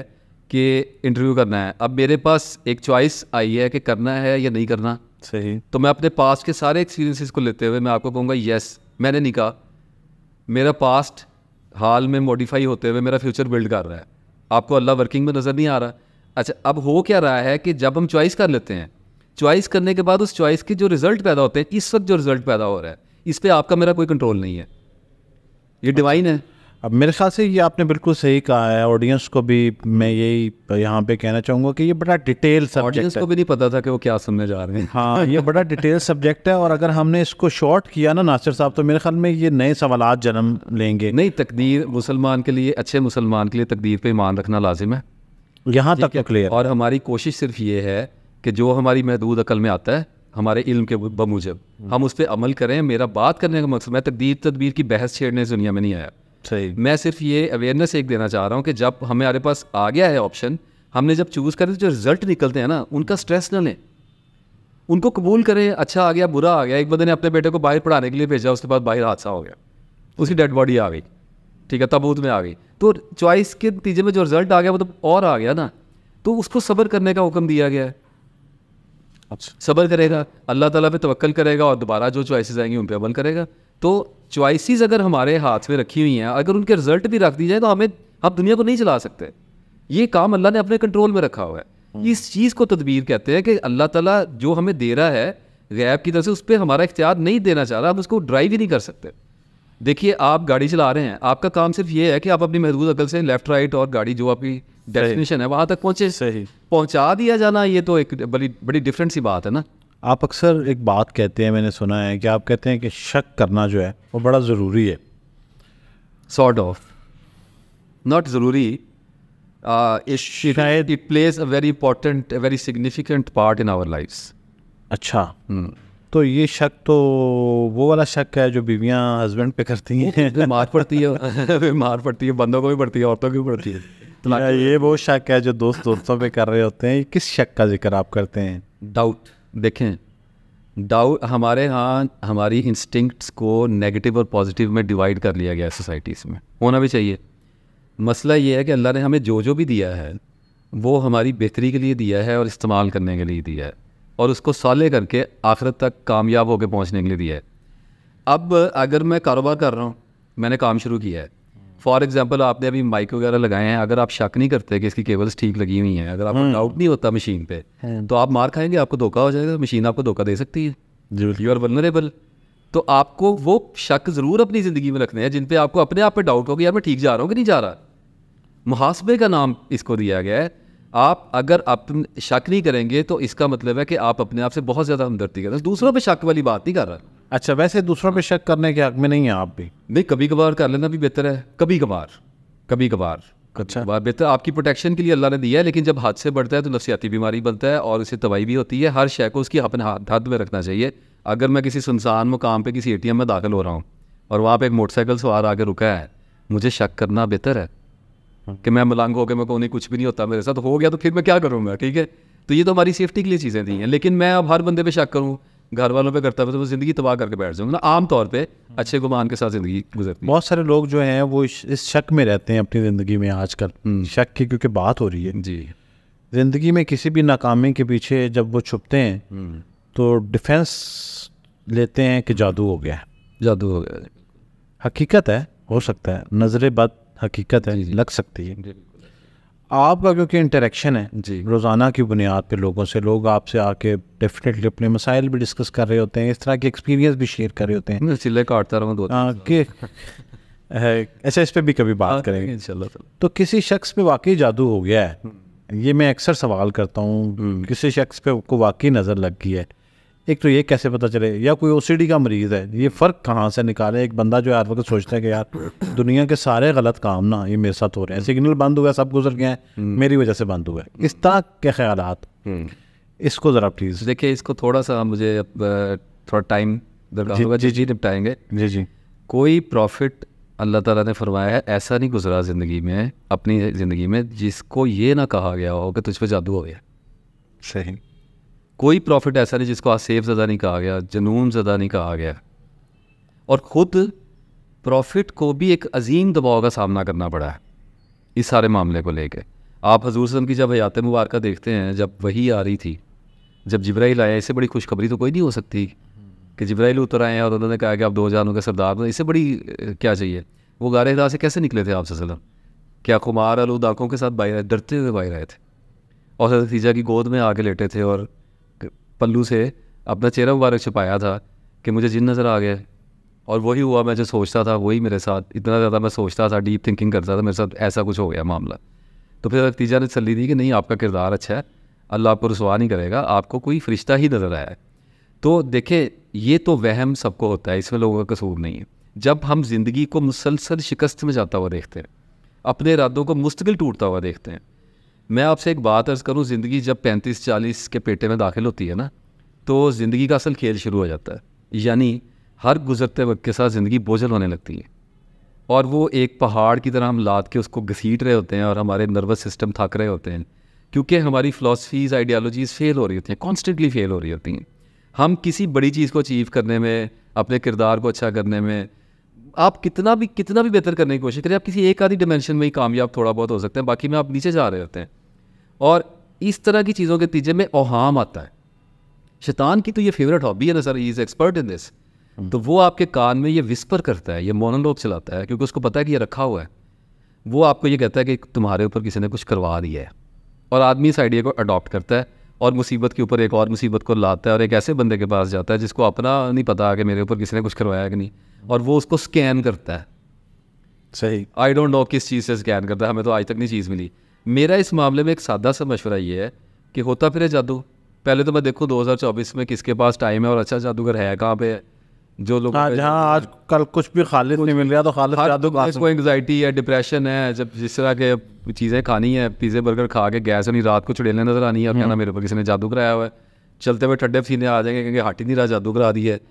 कि इंटरव्यू करना है। अब मेरे पास एक चॉइस आई है कि करना है या नहीं करना। सही। तो मैं अपने पास्ट के सारे एक्सपीरियंसेस को लेते हुए मैं आपको कहूँगा यस मैंने नहीं कहा। मेरा पास्ट हाल में मॉडिफाई होते हुए मेरा फ्यूचर बिल्ड कर रहा है। आपको अल्लाह वर्किंग में नज़र नहीं आ रहा। अच्छा अब हो क्या रहा है कि जब हम चॉइस कर लेते हैं चॉइस करने के बाद उस चॉइस के जो रिज़ल्ट पैदा होते हैं, इस वक्त जो रिज़ल्ट पैदा हो रहा है, इस पर आपका मेरा कोई कंट्रोल नहीं है। ये डिवाइन है। अब मेरे ख्याल से ये आपने बिल्कुल सही कहा है ऑडियंस को भी मैं यही यहाँ पे कहना चाहूँगा कि ये बड़ा डिटेल ऑडियंस सब्जेक्ट है। को भी नहीं पता था कि वो क्या सुनने जा रहे हैं। हाँ ये बड़ा डिटेल सब्जेक्ट है और अगर हमने इसको शॉर्ट किया ना नासिर साहब तो मेरे ख्याल में ये नए सवाल जन्म लेंगे। नहीं तकदीर मुसलमान के लिए अच्छे मुसलमान के लिए तकदीर पे ईमान रखना लाजिम है। यहाँ तक तो क्लियर और हमारी कोशिश सिर्फ़ ये है कि जो हमारी महदूद अकल में आता है हमारे इल्म के बमूजब हम उस पर अमल करें। मेरा बात करने का मकसद मैं तकदीर तदबीर की बहस छेड़ने इस दुनिया में नहीं आया। सही। मैं सिर्फ़ ये अवेयरनेस एक देना चाह रहा हूँ कि जब हमारे पास आ गया है ऑप्शन हमने जब चूज़ करें तो जो रिज़ल्ट निकलते हैं ना उनका स्ट्रेस ना लें। उनको कबूल करें अच्छा आ गया बुरा आ गया एक बंदे ने अपने बेटे को बाहर पढ़ाने के लिए भेजा उसके बाद बाहर हादसा हो गया। उसकी डेड बॉडी आ गई। ठीक है तबूत में आ गई। तो चॉइस के नतीजे में जो रिज़ल्ट आ गया वो तो और आ गया ना। तो उसको सब्र करने का हुक्म दिया गया है। अच्छा। सब्र करेगा अल्लाह ताला पे तवक्कल करेगा और दोबारा जो चॉइसेस आएँगी उन पे अमल करेगा। तो चॉइसेस अगर हमारे हाथ में रखी हुई हैं अगर उनके रिज़ल्ट भी रख दी जाए तो हमें हम दुनिया को नहीं चला सकते। ये काम अल्लाह ने अपने कंट्रोल में रखा हुआ है। इस चीज़ को तदबीर कहते हैं कि अल्लाह ताला जो हमें दे रहा है गैब की तरफ़ से उस पर हमारा इख्तियार नहीं देना चाह रहा हम उसको ड्राइव ही नहीं कर सकते। देखिए आप गाड़ी चला रहे हैं आपका काम सिर्फ़ ये है कि आप अपनी महदूद अकल से लेफ़्ट राइट और गाड़ी जो आपकी डेस्टिनेशन है वहाँ तक पहुँचे। सही। पहुँचा दिया जाना ये तो एक बड़ी बड़ी डिफरेंट सी बात है ना। आप अक्सर एक बात कहते हैं मैंने सुना है कि आप कहते हैं कि शक करना जो है वो बड़ा ज़रूरी है। Sort ऑफ़ नॉट ज़रूरी शायद- plays a very important a very significant part in our lives. अच्छा। तो ये शक तो वो वाला शक है जो बीवियाँ हस्बैंड पे करती हैं। मार पड़ती है मार पड़ती है बंदों को भी पड़ती है औरतों को भी पड़ती है। या ये वो शक है जो दोस्त दोस्तों पे कर रहे होते हैं किस शक का ज़िक्र आप करते हैं? डाउट देखें डाउट हमारे यहाँ, हमारी इंस्टिंक्ट्स को नेगेटिव और पॉजिटिव में डिवाइड कर लिया गया है सोसाइटीज़ में। होना भी चाहिए। मसला ये है कि अल्लाह ने हमें जो जो भी दिया है, वो हमारी बेहतरी के लिए दिया है और इस्तेमाल करने के लिए दिया है और उसको साले करके आखिरत तक कामयाब होकर पहुँचने के लिए दिया है। अब अगर मैं कारोबार कर रहा हूँ, मैंने काम शुरू किया है फॉर एग्ज़ाम्पल आपने अभी माइक वगैरह लगाए हैं अगर आप शक नहीं करते कि इसकी केबल्स ठीक लगी हुई हैं अगर आपको डाउट नहीं होता मशीन पे तो आप मार खाएँगे आपको धोखा हो जाएगा मशीन आपको धोखा दे सकती है। यू आर वनरेबल तो आपको वो शक ज़रूर अपनी ज़िंदगी में रखने हैं जिन पे आपको अपने आप पे डाउट हो कि यार मैं ठीक जा रहा हूँ कि नहीं जा रहा। मुहासबे का नाम इसको दिया गया है। आप अगर अपन शक नहीं करेंगे तो इसका मतलब है कि आप अपने आप से बहुत ज़्यादा हमदर्दी कर रहे हैं। दूसरों पे शक वाली बात नहीं कर रहा। अच्छा वैसे दूसरों पे शक करने के हक में नहीं है आप भी? नहीं कभी कभार कर लेना भी बेहतर है। कभी कभार कभी कभार अच्छा। कभार बेहतर। आपकी प्रोटेक्शन के लिए अल्लाह ने दिया है लेकिन जब हाथ से बढ़ता है तो नफसियाती बीमारी बनता है और इससे तबाही भी होती है। हर शय को उसकी अपने हाथ हद में रखना चाहिए। अगर मैं किसी सुनसान मुकाम पे किसी एटीएम में दाखिल हो रहा हूँ और वहाँ पे एक मोटरसाइकिल सवार आके रुका है मुझे शक करना बेहतर है कि मैं मलंग हो गया मेरे को नहीं कुछ भी नहीं होता मेरे साथ। हो गया तो फिर मैं क्या करूँगा ठीक है? तो ये तो हमारी सेफ्टी के लिए चीज़ें थी हैं। लेकिन मैं अब हर बंदे पे शक करूँ घर वालों पे करता हुआ तो मैं ज़िंदगी तबाह करके बैठ जाऊँगा ना आम तौर पे अच्छे गुमान के साथ ज़िंदगी गुजरती है। बहुत सारे लोग जो हैं वो इस इस शक में रहते हैं अपनी ज़िंदगी में आजकल। शक की क्योंकि बात हो रही है। जी। ज़िंदगी में किसी भी नाकामी के पीछे जब वो छुपते हैं तो डिफेंस लेते हैं कि जादू हो गया जादू हो गया हकीकत है हो सकता है। नज़र बद हकीकत है लग सकती है। जी आपका क्योंकि इंटरेक्शन है? जी। रोज़ाना की बुनियाद पे लोगों से लोग आपसे आके डेफिनेटली अपने मसाइल भी डिस्कस कर रहे होते हैं इस तरह के एक्सपीरियंस भी शेयर कर रहे होते हैं। चिल्ले काटता रहूँ दो हाँ, कि अच्छा इस पर भी कभी बात करेंगे इंशाल्लाह तो किसी शख्स पे वाकई जादू हो गया है? ये मैं अक्सर सवाल करता हूँ किसी शख्स पे को वाकई नज़र लग गई है? एक तो ये कैसे पता चले? या कोई ओसीडी का मरीज़ है? ये फ़र्क कहाँ से निकाले? एक बंदा जो हर वक्त सोचता है कि यार दुनिया के सारे गलत काम ना ये मेरे साथ हो रहे हैं। सिग्नल बंद हुआ सब गुजर गया है। मेरी वजह से बंद हुआ है। इस तरह के ख्याल इसको ज़रा प्लीज़ देखिए इसको थोड़ा सा मुझे थोड़ा टाइम दरकार होगा। जी जी निपटाएँगे। जी जी। कोई प्रॉफिट अल्लाह ताला ने फरमाया है ऐसा नहीं गुजरा ज़िंदगी में अपनी ज़िंदगी में जिसको ये ना कहा गया हो कि तुझ पर जादू हो गया। सही। कोई प्रॉफिट ऐसा नहीं जिसको आज सेफ़ ज़्यादा नहीं कहा गया, जुनून ज़्यादा नहीं कहा गया। और ख़ुद प्रॉफिट को भी एक अजीम दबाव का सामना करना पड़ा है, इस सारे मामले को लेके। आप हजूर वसल्लम की जब हयात मुबारक देखते हैं, जब वही आ रही थी, जब जब्राइल आया, इससे बड़ी खुशखबरी तो कोई नहीं हो सकती कि जब्राइल उतर आए हैं और उन्होंने कहा कि आप दो जानों के सरदार इससे बड़ी क्या चाहिए? वो गारे हिरा से कैसे निकले थे आपसे वसल्लम? क्या खुमार आलूद के साथ बाहर आए डरते हुए बाहर आए थे? और खदीजा की गोद में आके लेटे थे और पल्लू से अपना चेहरा मुबारक छुपाया था कि मुझे जिन नज़र आ गया। और वही हुआ, मैं जो सोचता था, वही मेरे साथ, इतना ज़्यादा मैं सोचता था डीप थिंकिंग करता था, मेरे साथ ऐसा कुछ हो गया मामला। तो फिर नतीजा ने तसली दी कि नहीं, आपका किरदार अच्छा है, अल्लाह आपको रसवा नहीं करेगा, आपको कोई फरिश्ता ही नज़र आया तो देखें, ये तो वहम सबको होता है, इसमें लोगों का कसूर नहीं है। जब हम ज़िंदगी को मुसलसल शिकस्त में जाता हुआ देखते हैं, अपने इरादों को मुस्तकिल टूटता हुआ देखते हैं मैं आपसे एक बात अर्ज़ करूँ, ज़िंदगी जब पैंतीस चालीस के पेटे में दाखिल होती है ना तो ज़िंदगी का असल खेल शुरू हो जाता है। यानी हर गुजरते वक्त के साथ ज़िंदगी बोझल होने लगती है। और वो एक पहाड़ की तरह हम लाद के उसको घसीट रहे होते हैं और हमारे नर्वस सिस्टम थक रहे होते हैं, क्योंकि हमारी फ़िलासफ़ीज़ आइडियालॉजीज़ फेल हो रही होती हैं कॉन्स्टेंटली फेल हो रही होती हैं। हम किसी बड़ी चीज़ को अचीव करने में, अपने किरदार को अच्छा करने में, आप कितना भी कितना भी बेहतर करने की कोशिश करें, आप किसी एक आधी डिमेंशन में ही कामयाब थोड़ा बहुत हो सकते हैं, बाकी में आप नीचे जा रहे होते हैं। और इस तरह की चीज़ों के नतीजे में ओहाम आता है। शैतान की तो ये फेवरेट हॉबी है ना sir is expert in this तो वो आपके कान में ये विस्पर करता है ये मोनोलॉग चलाता है क्योंकि उसको पता है कि ये रखा हुआ है। वो आपको ये कहता है कि तुम्हारे ऊपर किसी ने कुछ करवा दिया है। और आदमी इस आइडिया को अडॉप्ट करता है और मुसीबत के ऊपर एक और मुसीबत को लाता है और एक ऐसे बंदे के पास जाता है जिसको अपना नहीं पता कि मेरे ऊपर किसी ने कुछ करवाया कि नहीं। और वो उसको स्कैन करता है। सही। आई डोंट नो किस चीज़ से स्कैन करता है हमें तो आज तक नहीं चीज़ मिली। मेरा इस मामले में एक सादा सा मशवरा ये है कि होता फिर जादू। पहले तो मैं देखूँ 2024 में किसके पास टाइम है और अच्छा जादूगर है कहाँ पे है? जो लोग हाँ जहाँ आज कल कुछ भी खालिद नहीं मिल रहा तो खालिद जादू से- एंगजाइटी है डिप्रेशन है जब जिस तरह के चीज़ें खानी है पिज़्ज़े बर्गर खा के गैस नहीं रात को चुड़ेलें नज़र आनी है और कहना मेरे ऊपर किसी ने जादू कराया हुआ है। चलते हुए ठंडे पसीने आ जाएँगे क्योंकि हट ही नहीं रहा जादू करा दी है।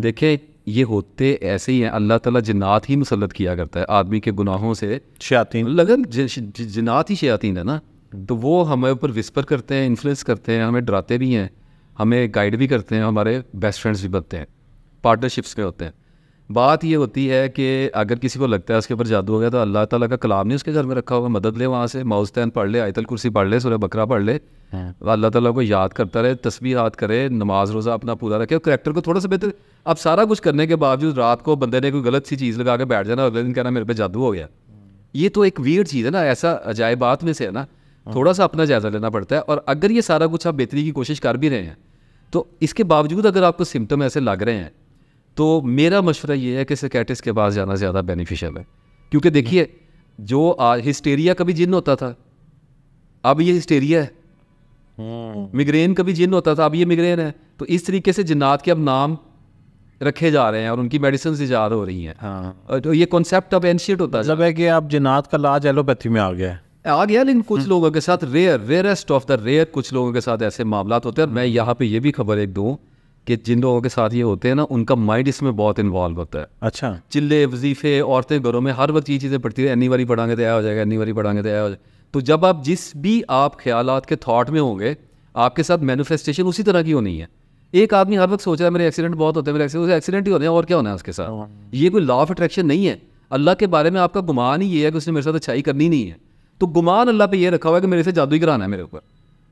देखिए ये होते ऐसे ही हैं अल्लाह ताला जिन्नात ही मुसलत किया करता है आदमी के गुनाहों से। शयातीन। लगन जि- जि- जिन्नात ही शयातीन है ना तो वो हमें ऊपर विस्पर करते हैं इन्फ्लुएंस करते हैं हमें डराते भी हैं हमें गाइड भी करते हैं हमारे बेस्ट फ्रेंड्स भी बनते हैं पार्टनरशिप्स में होते हैं। बात ये होती है कि अगर किसी को लगता है उसके ऊपर जादू हो गया तो अल्लाह ताला का कलाम नहीं उसके घर में रखा होगा। मदद ले वहाँ से माउस्तैन पढ़ ले आयतल कुर्सी पढ़ ले सूरह बकरा पढ़ ले। अल्लाह ताला को याद करता रहे तस्वीर याद करे नमाज़ रोज़ा अपना पूरा रखे। और करेक्टर को थोड़ा सा बेहतर अब सारा कुछ करने के बावजूद रात को बंदे ने कोई गलत सी चीज़ लगा के बैठ जाना अगले दिन कहना मेरे पे जादू हो गया। ये तो एक वियर्ड चीज़ है ना ऐसा अजायबात में से है ना। थोड़ा सा अपना जायज़ा लेना पड़ता है। और अगर ये सारा कुछ आप बेहतरी की कोशिश कर भी रहे हैं तो इसके बावजूद अगर आपको सिम्टम ऐसे लग रहे हैं तो मेरा मशवरा ये है कि सिकेटिस्ट के पास जाना ज़्यादा बेनिफिशियल है। क्योंकि देखिए जो हिस्टेरिया कभी जिन होता था अब ये हिस्टेरिया है। मिग्रेन कभी जिन होता था अब ये मिग्रेन है। तो इस तरीके से जिन्नात के अब नाम रखे जा रहे हैं और उनकी मेडिसिन ईजाद हो रही हैं। हाँ। तो ये कॉन्सेप्ट अब एनशियट होता मतलब है कि आप जिनात का लाज एलोपैथी में आ गया है। आ गया लेकिन कुछ लोगों के साथ rare rarest of the rare कुछ लोगों के साथ ऐसे मामला होते हैं। और मैं यहाँ पे ये भी खबर एक दूँ कि जिन लोगों के साथ ये होते हैं ना उनका माइंड इसमें बहुत इन्वॉल्व होता है। अच्छा। चिल्ले वजीफे औरतें घरों में हर वक्त ये चीज़ें पढ़ती है एनी बारी पढ़ाएँगे तो आया हो जाएगा एनी बारी पढ़ाएँगे तो आया हो जाएगा तो जब आप जिस भी आप ख्याल के थाट में होंगे आपके साथ मैनिफेस्टेशन उसी तरह की होनी है। एक आदमी हर वक्त सोच रहा है मेरे एक्सीडेंट बहुत होते हैं मेरे एक्सीडेंट एक्सीडेंट ही होते हैं और क्या होना है उसके साथ? ये कोई लॉ ऑफ़ अट्रैक्शन नहीं है। अल्लाह के बारे में आपका गुमान ही ये है कि उसने मेरे साथ अच्छाई करनी नहीं है। तो गुमान अल्लाह पे ये रखा हुआ है कि मेरे से जादू ही कराना है मेरे ऊपर।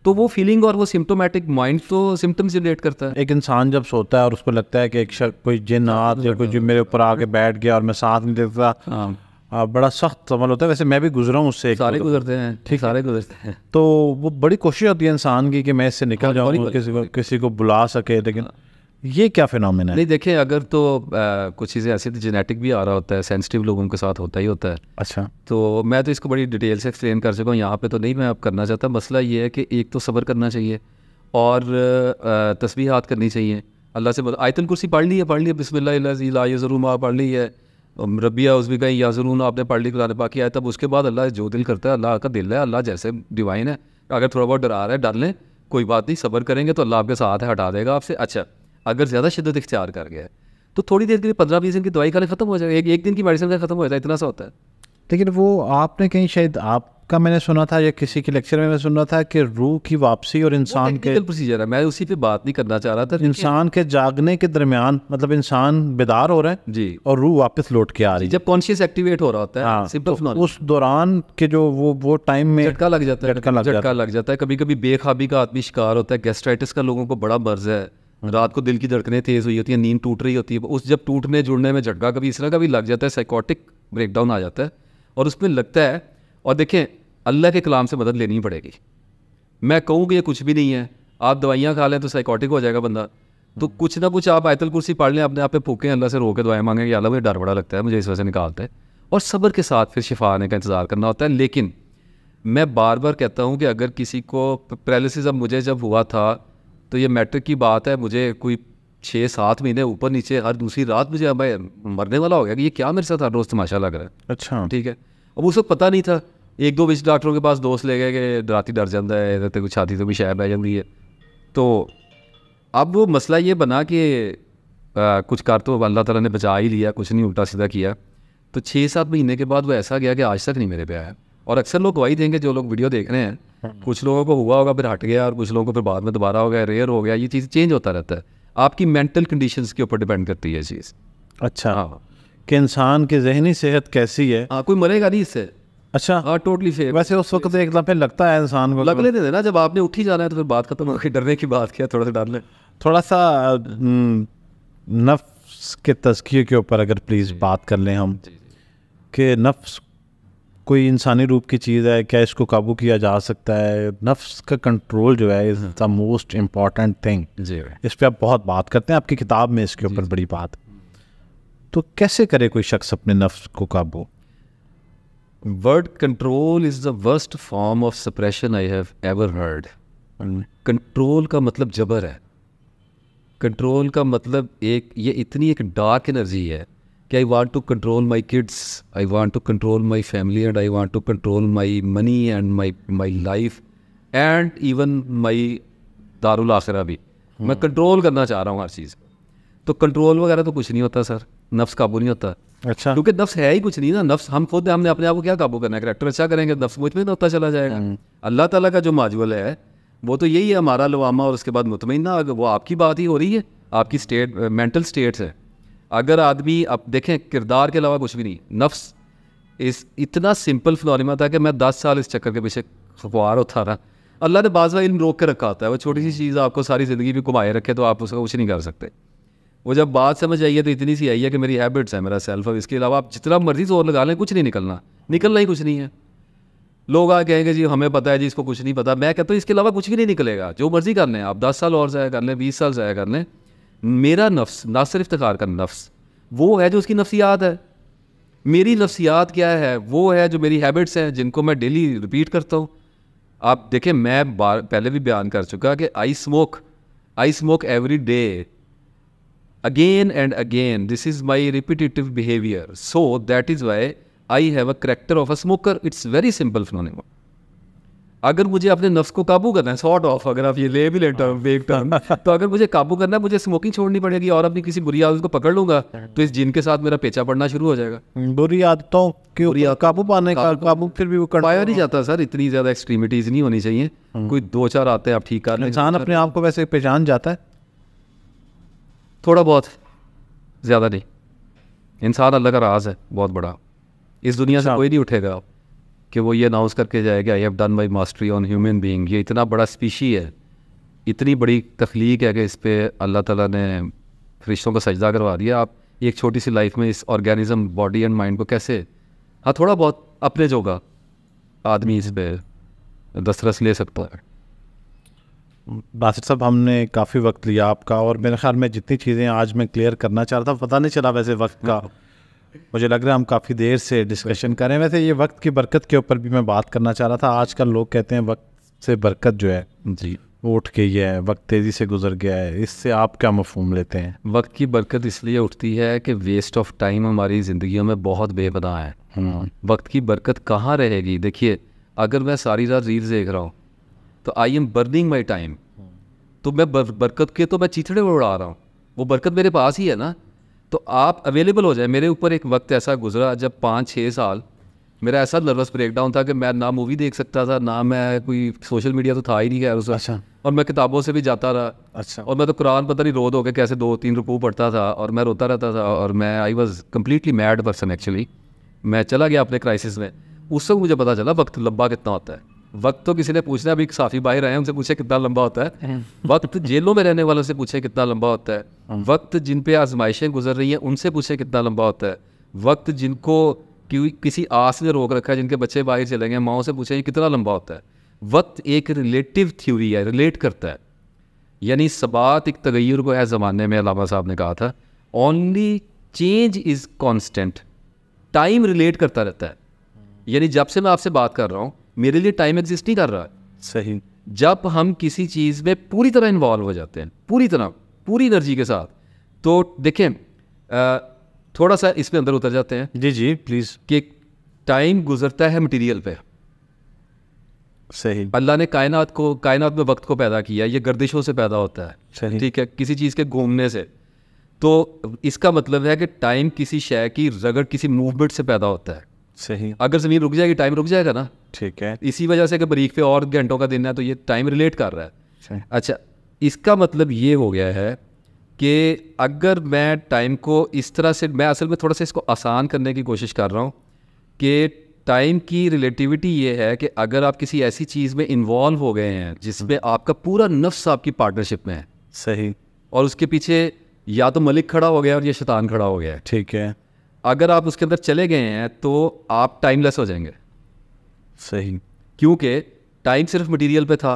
तो वो फीलिंग और वो सिम्टोमेटिक माइंड तो सिम्टम्स जनरेट करता है। एक इंसान जब सोता है और उसको लगता है कि एक शख्स कोई जिन हाथ या कोई मेरे ऊपर आके बैठ गया और मैं साथ नहीं देता। हाँ। आ, बड़ा सख्त अमल होता है। वैसे मैं भी गुजरा हूँ उससे सारे गुजरते हैं ठीक सारे गुजरते हैं। तो वो बड़ी कोशिश होती है इंसान की कि मैं इससे निकल हाँ, जाऊँ किसी को किसी को बुला सके लेकिन ये क्या फिनोमिना है? नहीं देखें अगर तो आ, कुछ चीज़ें ऐसी तो जेनेटिक भी आ रहा होता है सेंसिटिव लोगों के साथ होता ही होता है। अच्छा। तो मैं तो इसको बड़ी डिटेल से एक्सप्लेन कर चुका हूँ यहाँ पे तो नहीं मैं अब करना चाहता मसला ये है कि एक तो सब्र करना चाहिए और तस्वीर हाथ करनी चाहिए। अल्लाह से बोला आयतल कुर्सी पढ़ ली है पढ़ ली है बिस्मिल्लाह ज़रूर आप पढ़ ली है। रबिया उस भी कहीं या ज़रूर आपने पढ़ ली कुरान पाक की आयत अब उसके बाद अल्लाह जो दिल करता है अल्लाह का दिल है अल्लाह जैसे डिवाइन है। अगर थोड़ा बहुत डरा रहा है डर लें कोई बात नहीं सब्र करेंगे तो अल्लाह आपके साथ है हटा देगा आपसे। अच्छा अगर ज़्यादा शिद्दत इख्तियार कर गया है तो थोड़ी देर के लिए पंद्रह बीस दिन की दवाई खाने खत्म हो जाएगा एक एक दिन की मेडिसिन का खत्म हो जाता है इतना सा होता है। लेकिन वो आपने कहीं शायद आपका मैंने सुना था या किसी के लेक्चर में मैं सुन रहा था कि रूह की वापसी और इंसान के प्रोसीजर है मैं उसी पे बात नहीं करना चाह रहा था इंसान के जागने के दरमियान मतलब इंसान बेदार हो रहा है जी। और रूह वापस लौट के आ रही है। जब कॉन्शियस एक्टिवेट हो रहा होता है हाँ, सिंपल तो उस दौरान के जो वो वो टाइम में झटका लग जाता है झटका लग जाता है। कभी कभी बेखाबी का आदमी शिकार होता है गैस्ट्राइटिस का लोगों को बड़ा मर्ज है। रात को दिल की धड़कनें तेज हुई होती है, नींद टूट रही होती है। उस जब टूटने, जुड़ने में झटका कभी, इस तरह का भी लग जाता है साइकोटिक ब्रेकडाउन आ जाता है और उसमें लगता है, और देखें, अल्लाह के कलाम से मदद लेनी पड़ेगी। मैं कहूँ कि ये कुछ भी नहीं है। आप दवाइयाँ खा लें तो साइकोटिक हो जाएगा बंदा। तो कुछ ना कुछ आप आयतल कुर्सी पढ़ लें, अपने आप पे फूकें, अल्लाह से रो के दुआएँ मांगें कि अल्लाह मुझे डर बड़ा लगता है, मुझे इस वजह से निकालता है। और सब्र के साथ फिर शिफा आने का इंतज़ार करना होता है। लेकिन मैं बार बार कहता हूँ कि अगर किसी को पैरालिसिस अब मुझे जब हुआ था तो ये मैट्रिक की बात है मुझे कोई छः सात महीने ऊपर नीचे हर दूसरी रात मुझे अब मैं मरने वाला हो गया कि ये क्या मेरे साथ हर रोज़ तमाशा लग रहा है। अच्छा। ठीक है। अब उस वक्त पता नहीं था एक दो विच डॉक्टरों के पास दोस्त ले गए कि राती डर जाता है तो कुछ छाती तो भी शायद रह जाती है तो अब वो मसला ये बना कि आ, कुछ कर तो अल्लाह ताला ने बचा ही लिया कुछ नहीं उल्टा सीधा किया। तो छः सात महीने के बाद वो ऐसा गया कि आज तक नहीं मेरे पे आया। और अक्सर लोग गवाही देंगे जो लोग वीडियो देख रहे हैं कुछ लोगों को हुआ होगा फिर हट गया और कुछ लोगों को फिर बाद में दोबारा हो गया रेयर हो गया ये चीज़ चेंज होता रहता है। आपकी मेंटल कंडीशंस के ऊपर डिपेंड करती है चीज़। अच्छा। हाँ। कि इंसान की जहनी सेहत कैसी है? हाँ कोई मरेगा नहीं इससे। अच्छा। हाँ टोटली फेयर वैसे उस वक्त एक दफे लगता है इंसान को लगने दे देना जब आपने उठ ही जाना है तो फिर बात खत्म हो गई डरने की बात किया थोड़ा सा डर ले। थोड़ा सा हम्म, नफ्स के तज़किए के ऊपर अगर प्लीज़ बात कर लें हम कि नफ्स कोई इंसानी रूप की चीज़ है क्या इसको काबू किया जा सकता है? नफ्स का कंट्रोल जो है is the most important thing जी इस पर आप बहुत बात करते हैं आपकी किताब में इसके ऊपर बड़ी बात। तो कैसे करे कोई शख्स अपने नफ्स को काबू? Word control is the worst form of suppression I have ever heard control का मतलब जबर है। कंट्रोल का मतलब एक ये इतनी एक डार्क एनर्जी है। कि I want to control my kids I want to control my family and I want to control my money and my my life and even my Darul आखिरा भी। मैं कंट्रोल करना चाह रहा हूँ हर चीज़। तो कंट्रोल वगैरह तो कुछ नहीं होता सर। नफ्स काबू नहीं होता। अच्छा। क्योंकि नफ्स है ही कुछ नहीं ना। नफ्स हम खुद हमने अपने आप को क्या काबू करना है? करेक्टर अच्छा करेंगे नफ्स मुझमें होता चला जाएगा। अल्लाह ताला का जो माजवल है वो तो यही है हमारा लवामा और उसके बाद मुतमिना वो आपकी बात ही हो रही है। आपकी स्टेट मेंटल स्टेट्स है। अगर आदमी, अब देखें, किरदार के अलावा कुछ भी नहीं, नफ्स इस इतना सिंपल फिनोनिमा था कि मैं दस साल इस चक्कर के पीछे खुआर होता रहा। अल्लाह ने बाजवा इल्म रोक के रखा होता है, वो छोटी सी चीज़ आपको सारी ज़िंदगी भी घुमाए रखे तो आप उसका कुछ नहीं कर सकते। वो जब बात समझ आई है तो इतनी सी आई है कि मेरी हैबिट्स है, मेरा सेल्फ है इसके अलावा आप जितना मर्ज़ी ज़ोर लगा लें, कुछ नहीं निकलना। निकलना ही कुछ नहीं है। लोग आ कहेंगे, जी, हमें पता है जी, इसको कुछ नहीं पता। मैं कहता हूँ, इसके अलावा कुछ भी नहीं निकलेगा। जो मर्ज़ी कर लें आप, दस साल और ज़ाया कर लें, बीस साल ज़ाया कर लें। मेरा नफ्स, ना सिर्फ़ तकार का नफ्स, वो है जो उसकी नफसियात है। मेरी नफ्सियात क्या है? वो है जो मेरी हैबिट्स हैं, जिनको मैं डेली रिपीट करता हूँ। आप देखें, मैं बार, पहले भी बयान कर चुका कि I smoke I smoke every day again and again this is my repetitive behaviour so that is why I have a character of a smoker it's very simple phenomena अगर मुझे अपने नफ्स को काबू करना है सॉर्ट ऑफ़ अगर आप ये ले भी लेते हो। टर्म तो अगर मुझे काबू करना है मुझे स्मोकिंग छोड़नी पड़ेगी और अपनी किसी बुरी आदत को पकड़ लूँगा तो इस जिन के साथ मेरा पेचा पड़ना शुरू हो जाएगा। बुरी आदतों के काबू पाने का काबू फिर भी वो पाया नहीं जाता सर इतनी ज़्यादा एक्सट्रीमिटीज़ नहीं होनी चाहिए। कोई दो चार आते हैं आप ठीक कर लें। इंसान अपने आप को वैसे पहचान जाता है। थोड़ा बहुत ज़्यादा नहीं। इंसान अल्लाह का राज है बहुत बड़ा। इस दुनिया से कोई नहीं उठेगा। कि वो ये अनाउंस करके जाएगा I have done my mastery on human being ये इतना बड़ा स्पीशी है इतनी बड़ी तख्लीक है कि इस पर अल्लाह ताला ने फरिश्तों को सजदा करवा दिया। आप एक छोटी सी लाइफ में इस ऑर्गेनिज्म बॉडी एंड माइंड को कैसे? हाँ थोड़ा बहुत अपने जोगा आदमी इस पर दस्तरस ले सकता है। बासिर साहब हमने काफ़ी वक्त लिया आपका और मेरे ख्याल में जितनी चीज़ें आज मैं क्लियर करना चाह रहा था पता नहीं चला वैसे वक्त का। मुझे लग रहा है हम काफ़ी देर से डिस्कशन कर रहे हैं। वैसे ये वक्त की बरकत के ऊपर भी मैं बात करना चाह रहा था। आजकल लोग कहते हैं वक्त से बरकत जो है जी। वो उठ गई है वक्त तेज़ी से गुजर गया है। इससे आप क्या मफहूम लेते हैं? वक्त की बरकत इसलिए उठती है कि वेस्ट ऑफ़ टाइम हमारी ज़िंदगी में बहुत बेपना है। हम्म। वक्त की बरकत कहाँ रहेगी? देखिए अगर मैं सारी रात रील्स देख रहा हूँ तो I am burning my time तो मैं बर, बरकत के तो मैं चीथड़े उड़ा रहा हूँ। वो बरकत मेरे पास ही है ना? तो आप अवेलेबल हो जाए। मेरे ऊपर एक वक्त ऐसा गुजरा जब पाँच छः साल मेरा ऐसा नर्वस ब्रेकडाउन था कि मैं ना मूवी देख सकता था ना मैं कोई सोशल मीडिया तो था ही नहीं खैर उस अच्छा। और मैं किताबों से भी जाता रहा। अच्छा। और मैं तो कुरान पता नहीं रोद हो के कैसे दो तीन रुपू पढ़ता था और मैं रोता रहता था और मैं I was completely mad person actually मैं चला गया अपने क्राइसिस में। उस वक्त मुझे पता चला वक्त लंबा कितना होता है। वक्त तो किसी ने पूछना अभी साफी बाहर आए हैं उनसे पूछे कितना लंबा होता है। वक्त जेलों में रहने वालों से पूछे कितना लंबा होता है। वक्त जिन पे आजमाइशें गुजर रही हैं उनसे पूछे कितना लंबा होता है। वक्त जिनको कि, किसी आस ने रोक रखा है जिनके बच्चे बाहर चले गए माओ से पूछे कितना लंबा होता है। वक्त एक रिलेटिव थ्योरी है रिलेट करता है। यानी सबात एक तगैर को है ज़माने में अलामा साहब ने कहा था only change is constant time relate करता रहता है। यानी जब से मैं आपसे बात कर रहा हूँ मेरे लिए टाइम एग्जिस्ट नहीं कर रहा है। सही। जब हम किसी चीज़ में पूरी तरह इन्वॉल्व हो जाते हैं पूरी तरह पूरी एनर्जी के साथ तो देखें अ, थोड़ा सा इसमें अंदर उतर जाते हैं जी जी प्लीज़ कि टाइम गुजरता है मटेरियल पे। सही। अल्लाह ने कायनात को कायनात में वक्त को पैदा किया ये गर्दिशों से पैदा होता है। सही। ठीक है किसी चीज़ के घूमने से। तो इसका मतलब है कि टाइम किसी शय की रगड़ किसी मूवमेंट से पैदा होता है। सही। अगर ज़मीन रुक जाएगी टाइम रुक जाएगा ना। ठीक है। इसी वजह से अगर बरीक पे और घंटों का दिन है तो ये टाइम रिलेट कर रहा है। अच्छा इसका मतलब ये हो गया है कि अगर मैं टाइम को इस तरह से मैं असल में थोड़ा सा इसको आसान करने की कोशिश कर रहा हूँ कि टाइम की रिलेटिविटी ये है कि अगर आप किसी ऐसी चीज़ में इन्वॉल्व हो गए हैं जिसमें आपका पूरा नफ्स आपकी पार्टनरशिप में है। सही। और उसके पीछे या तो मलिक खड़ा हो गया और या शैतान खड़ा हो गया ठीक है। अगर आप उसके अंदर चले गए हैं तो आप टाइमलेस हो जाएँगे। सही। क्योंकि टाइम सिर्फ़ मटेरियल पे था।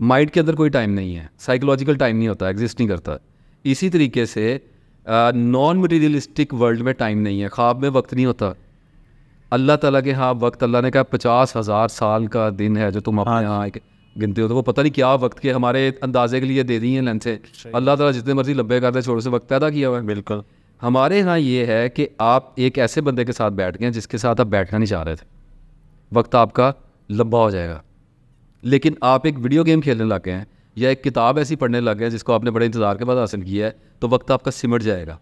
माइंड के अंदर कोई टाइम नहीं है। साइकोलॉजिकल टाइम नहीं होता एग्जिस्ट नहीं करता। इसी तरीके से नॉन मटीरियलिस्टिक वर्ल्ड में टाइम नहीं है। ख्वाब में वक्त नहीं होता। अल्लाह ताला के हाँ वक्त अल्लाह ने कहा पचास हज़ार साल का दिन है जो तुम अपने यहाँ एक गिनते हो। तो वो पता नहीं क्या वक्त के हमारे अंदाजे के लिए दे दी हैं लेंथें अल्लाह ताला जितने मर्ज़ी लंबे कर दे छोटे से वक्त पैदा किया हुआ है। बिल्कुल। हमारे यहाँ ये है कि आप एक ऐसे बंदे के साथ बैठ गए जिसके साथ आप बैठना नहीं चाह रहे थे। वक्त आपका लंबा हो जाएगा। लेकिन आप एक वीडियो गेम खेलने लग गए हैं या एक किताब ऐसी पढ़ने लग गए हैं जिसको आपने बड़े इंतज़ार के बाद हासिल किया है तो वक्त आपका सिमट जाएगा।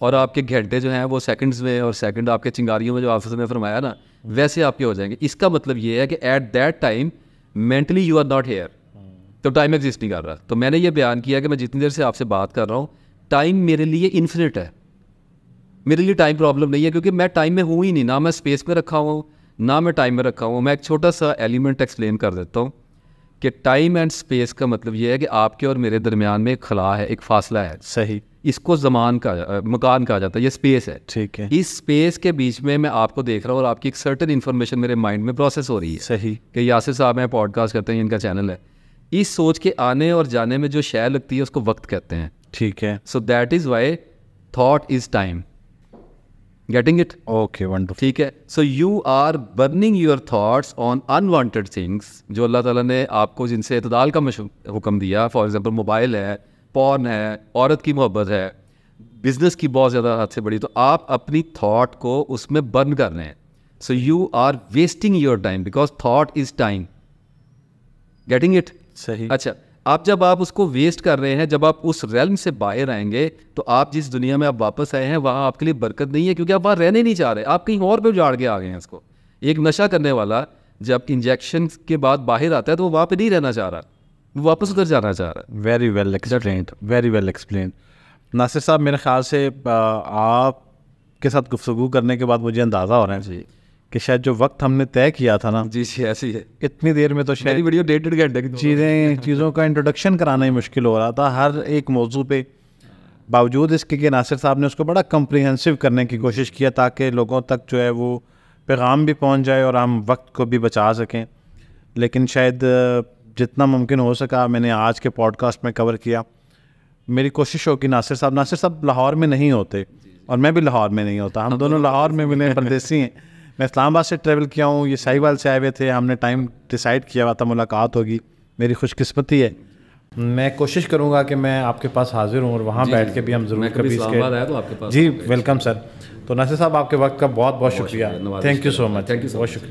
और आपके घंटे जो हैं वो सेकंड्स में और सेकंड आपके चिंगारियों में जो आपस ने फरमाया ना, वैसे आपके हो जाएँगे। इसका मतलब ये है कि at that time mentally you are not here तो टाइम एग्जिस्ट नहीं कर रहा। तो मैंने ये बयान किया कि मैं जितनी देर से आपसे बात कर रहा हूँ टाइम मेरे लिए इन्फिनिट है। मेरे लिए टाइम प्रॉब्लम नहीं है क्योंकि मैं टाइम में हूँ ही नहीं ना मैं स्पेस में रखा हुआ हूँ ना मैं टाइम में रखा हुआ हूँ। मैं एक छोटा सा एलिमेंट एक्सप्लेन कर देता हूँ कि टाइम एंड स्पेस का मतलब ये है कि आपके और मेरे दरमियान में एक खला है एक फासला है। सही। इसको ज़मान का मकान कहा जाता है ये स्पेस है। ठीक है। इस स्पेस के बीच में मैं आपको देख रहा हूँ और आपकी एक सर्टन इन्फॉर्मेशन मेरे माइंड में प्रोसेस हो रही है। सही। कि यासिर साहब हैं पॉडकास्ट करते हैं इनका चैनल है। इस सोच के आने और जाने में जो शय लगती है उसको वक्त कहते हैं। ठीक है। So that is why thought is time getting it okay wonderful ठीक है? So you are burning your thoughts on unwanted things जो अल्लाह ताला ने आपको जिनसे इतदाल का हुक्म दिया फॉर एग्जांपल मोबाइल है पॉर्न है औरत की मोहब्बत है बिज़नेस की बहुत ज़्यादा हद से बड़ी तो आप अपनी थॉट को उसमें बर्न कर रहे हैं। So you are wasting your time because thought is time getting it सही। अच्छा आप जब आप उसको वेस्ट कर रहे हैं जब आप उस रेलम से बाहर आएँगे तो आप जिस दुनिया में आप वापस आए हैं वहाँ आपके लिए बरकत नहीं है क्योंकि आप वहाँ रहने नहीं चाह रहे। आप कहीं और पे उजाड़ के आ गए हैं इसको। एक नशा करने वाला जब इंजेक्शन के बाद बाहर आता है तो वो वहाँ पर नहीं रहना चाह रहा। वो वापस उधर जाना चाह रहा है। Very well explain very well explain Nasir साहब मेरे ख्याल से आ, आपके साथ गुफ्तगू करने के बाद मुझे अंदाज़ा हो रहा है। जी। कि शायद जो वक्त हमने तय किया था ना जी जी ऐसी है इतनी देर में तो शायद वीडियो डेढ़ डेढ़ घंटे की चीज़ें चीज़ों का इंट्रोडक्शन कराना ही मुश्किल हो रहा था। हर एक मौजू पे बावजूद इसके कि नासिर साहब ने उसको बड़ा कम्प्रीहेंसिव करने की कोशिश किया ताकि लोगों तक जो है वो पैगाम भी पहुँच जाए और हम वक्त को भी बचा सकें। लेकिन शायद जितना मुमकिन हो सका मैंने आज के पॉडकास्ट में कवर किया। मेरी कोशिश होगी नासिर साहब नासिर साहब लाहौर में नहीं होते और मैं भी लाहौर में नहीं होता। हम दोनों लाहौर में मिले परदेसी हैं। मैं इस्लामाबाद से ट्रैवल किया हूँ ये साहिवाल से आए हुए थे हमने टाइम डिसाइड किया हुआ था मुलाकात होगी। मेरी खुशकस्मती है। मैं कोशिश करूँगा कि मैं आपके पास हाजिर हूँ और वहाँ बैठ के भी हम ज़रूर कभी इसके आया तो आपके पास जी वेलकम सर तो नासिर साहब आपके वक्त का बहुत बहुत शुक्रिया। Thank you so much thank you बहुत शुक्रिया।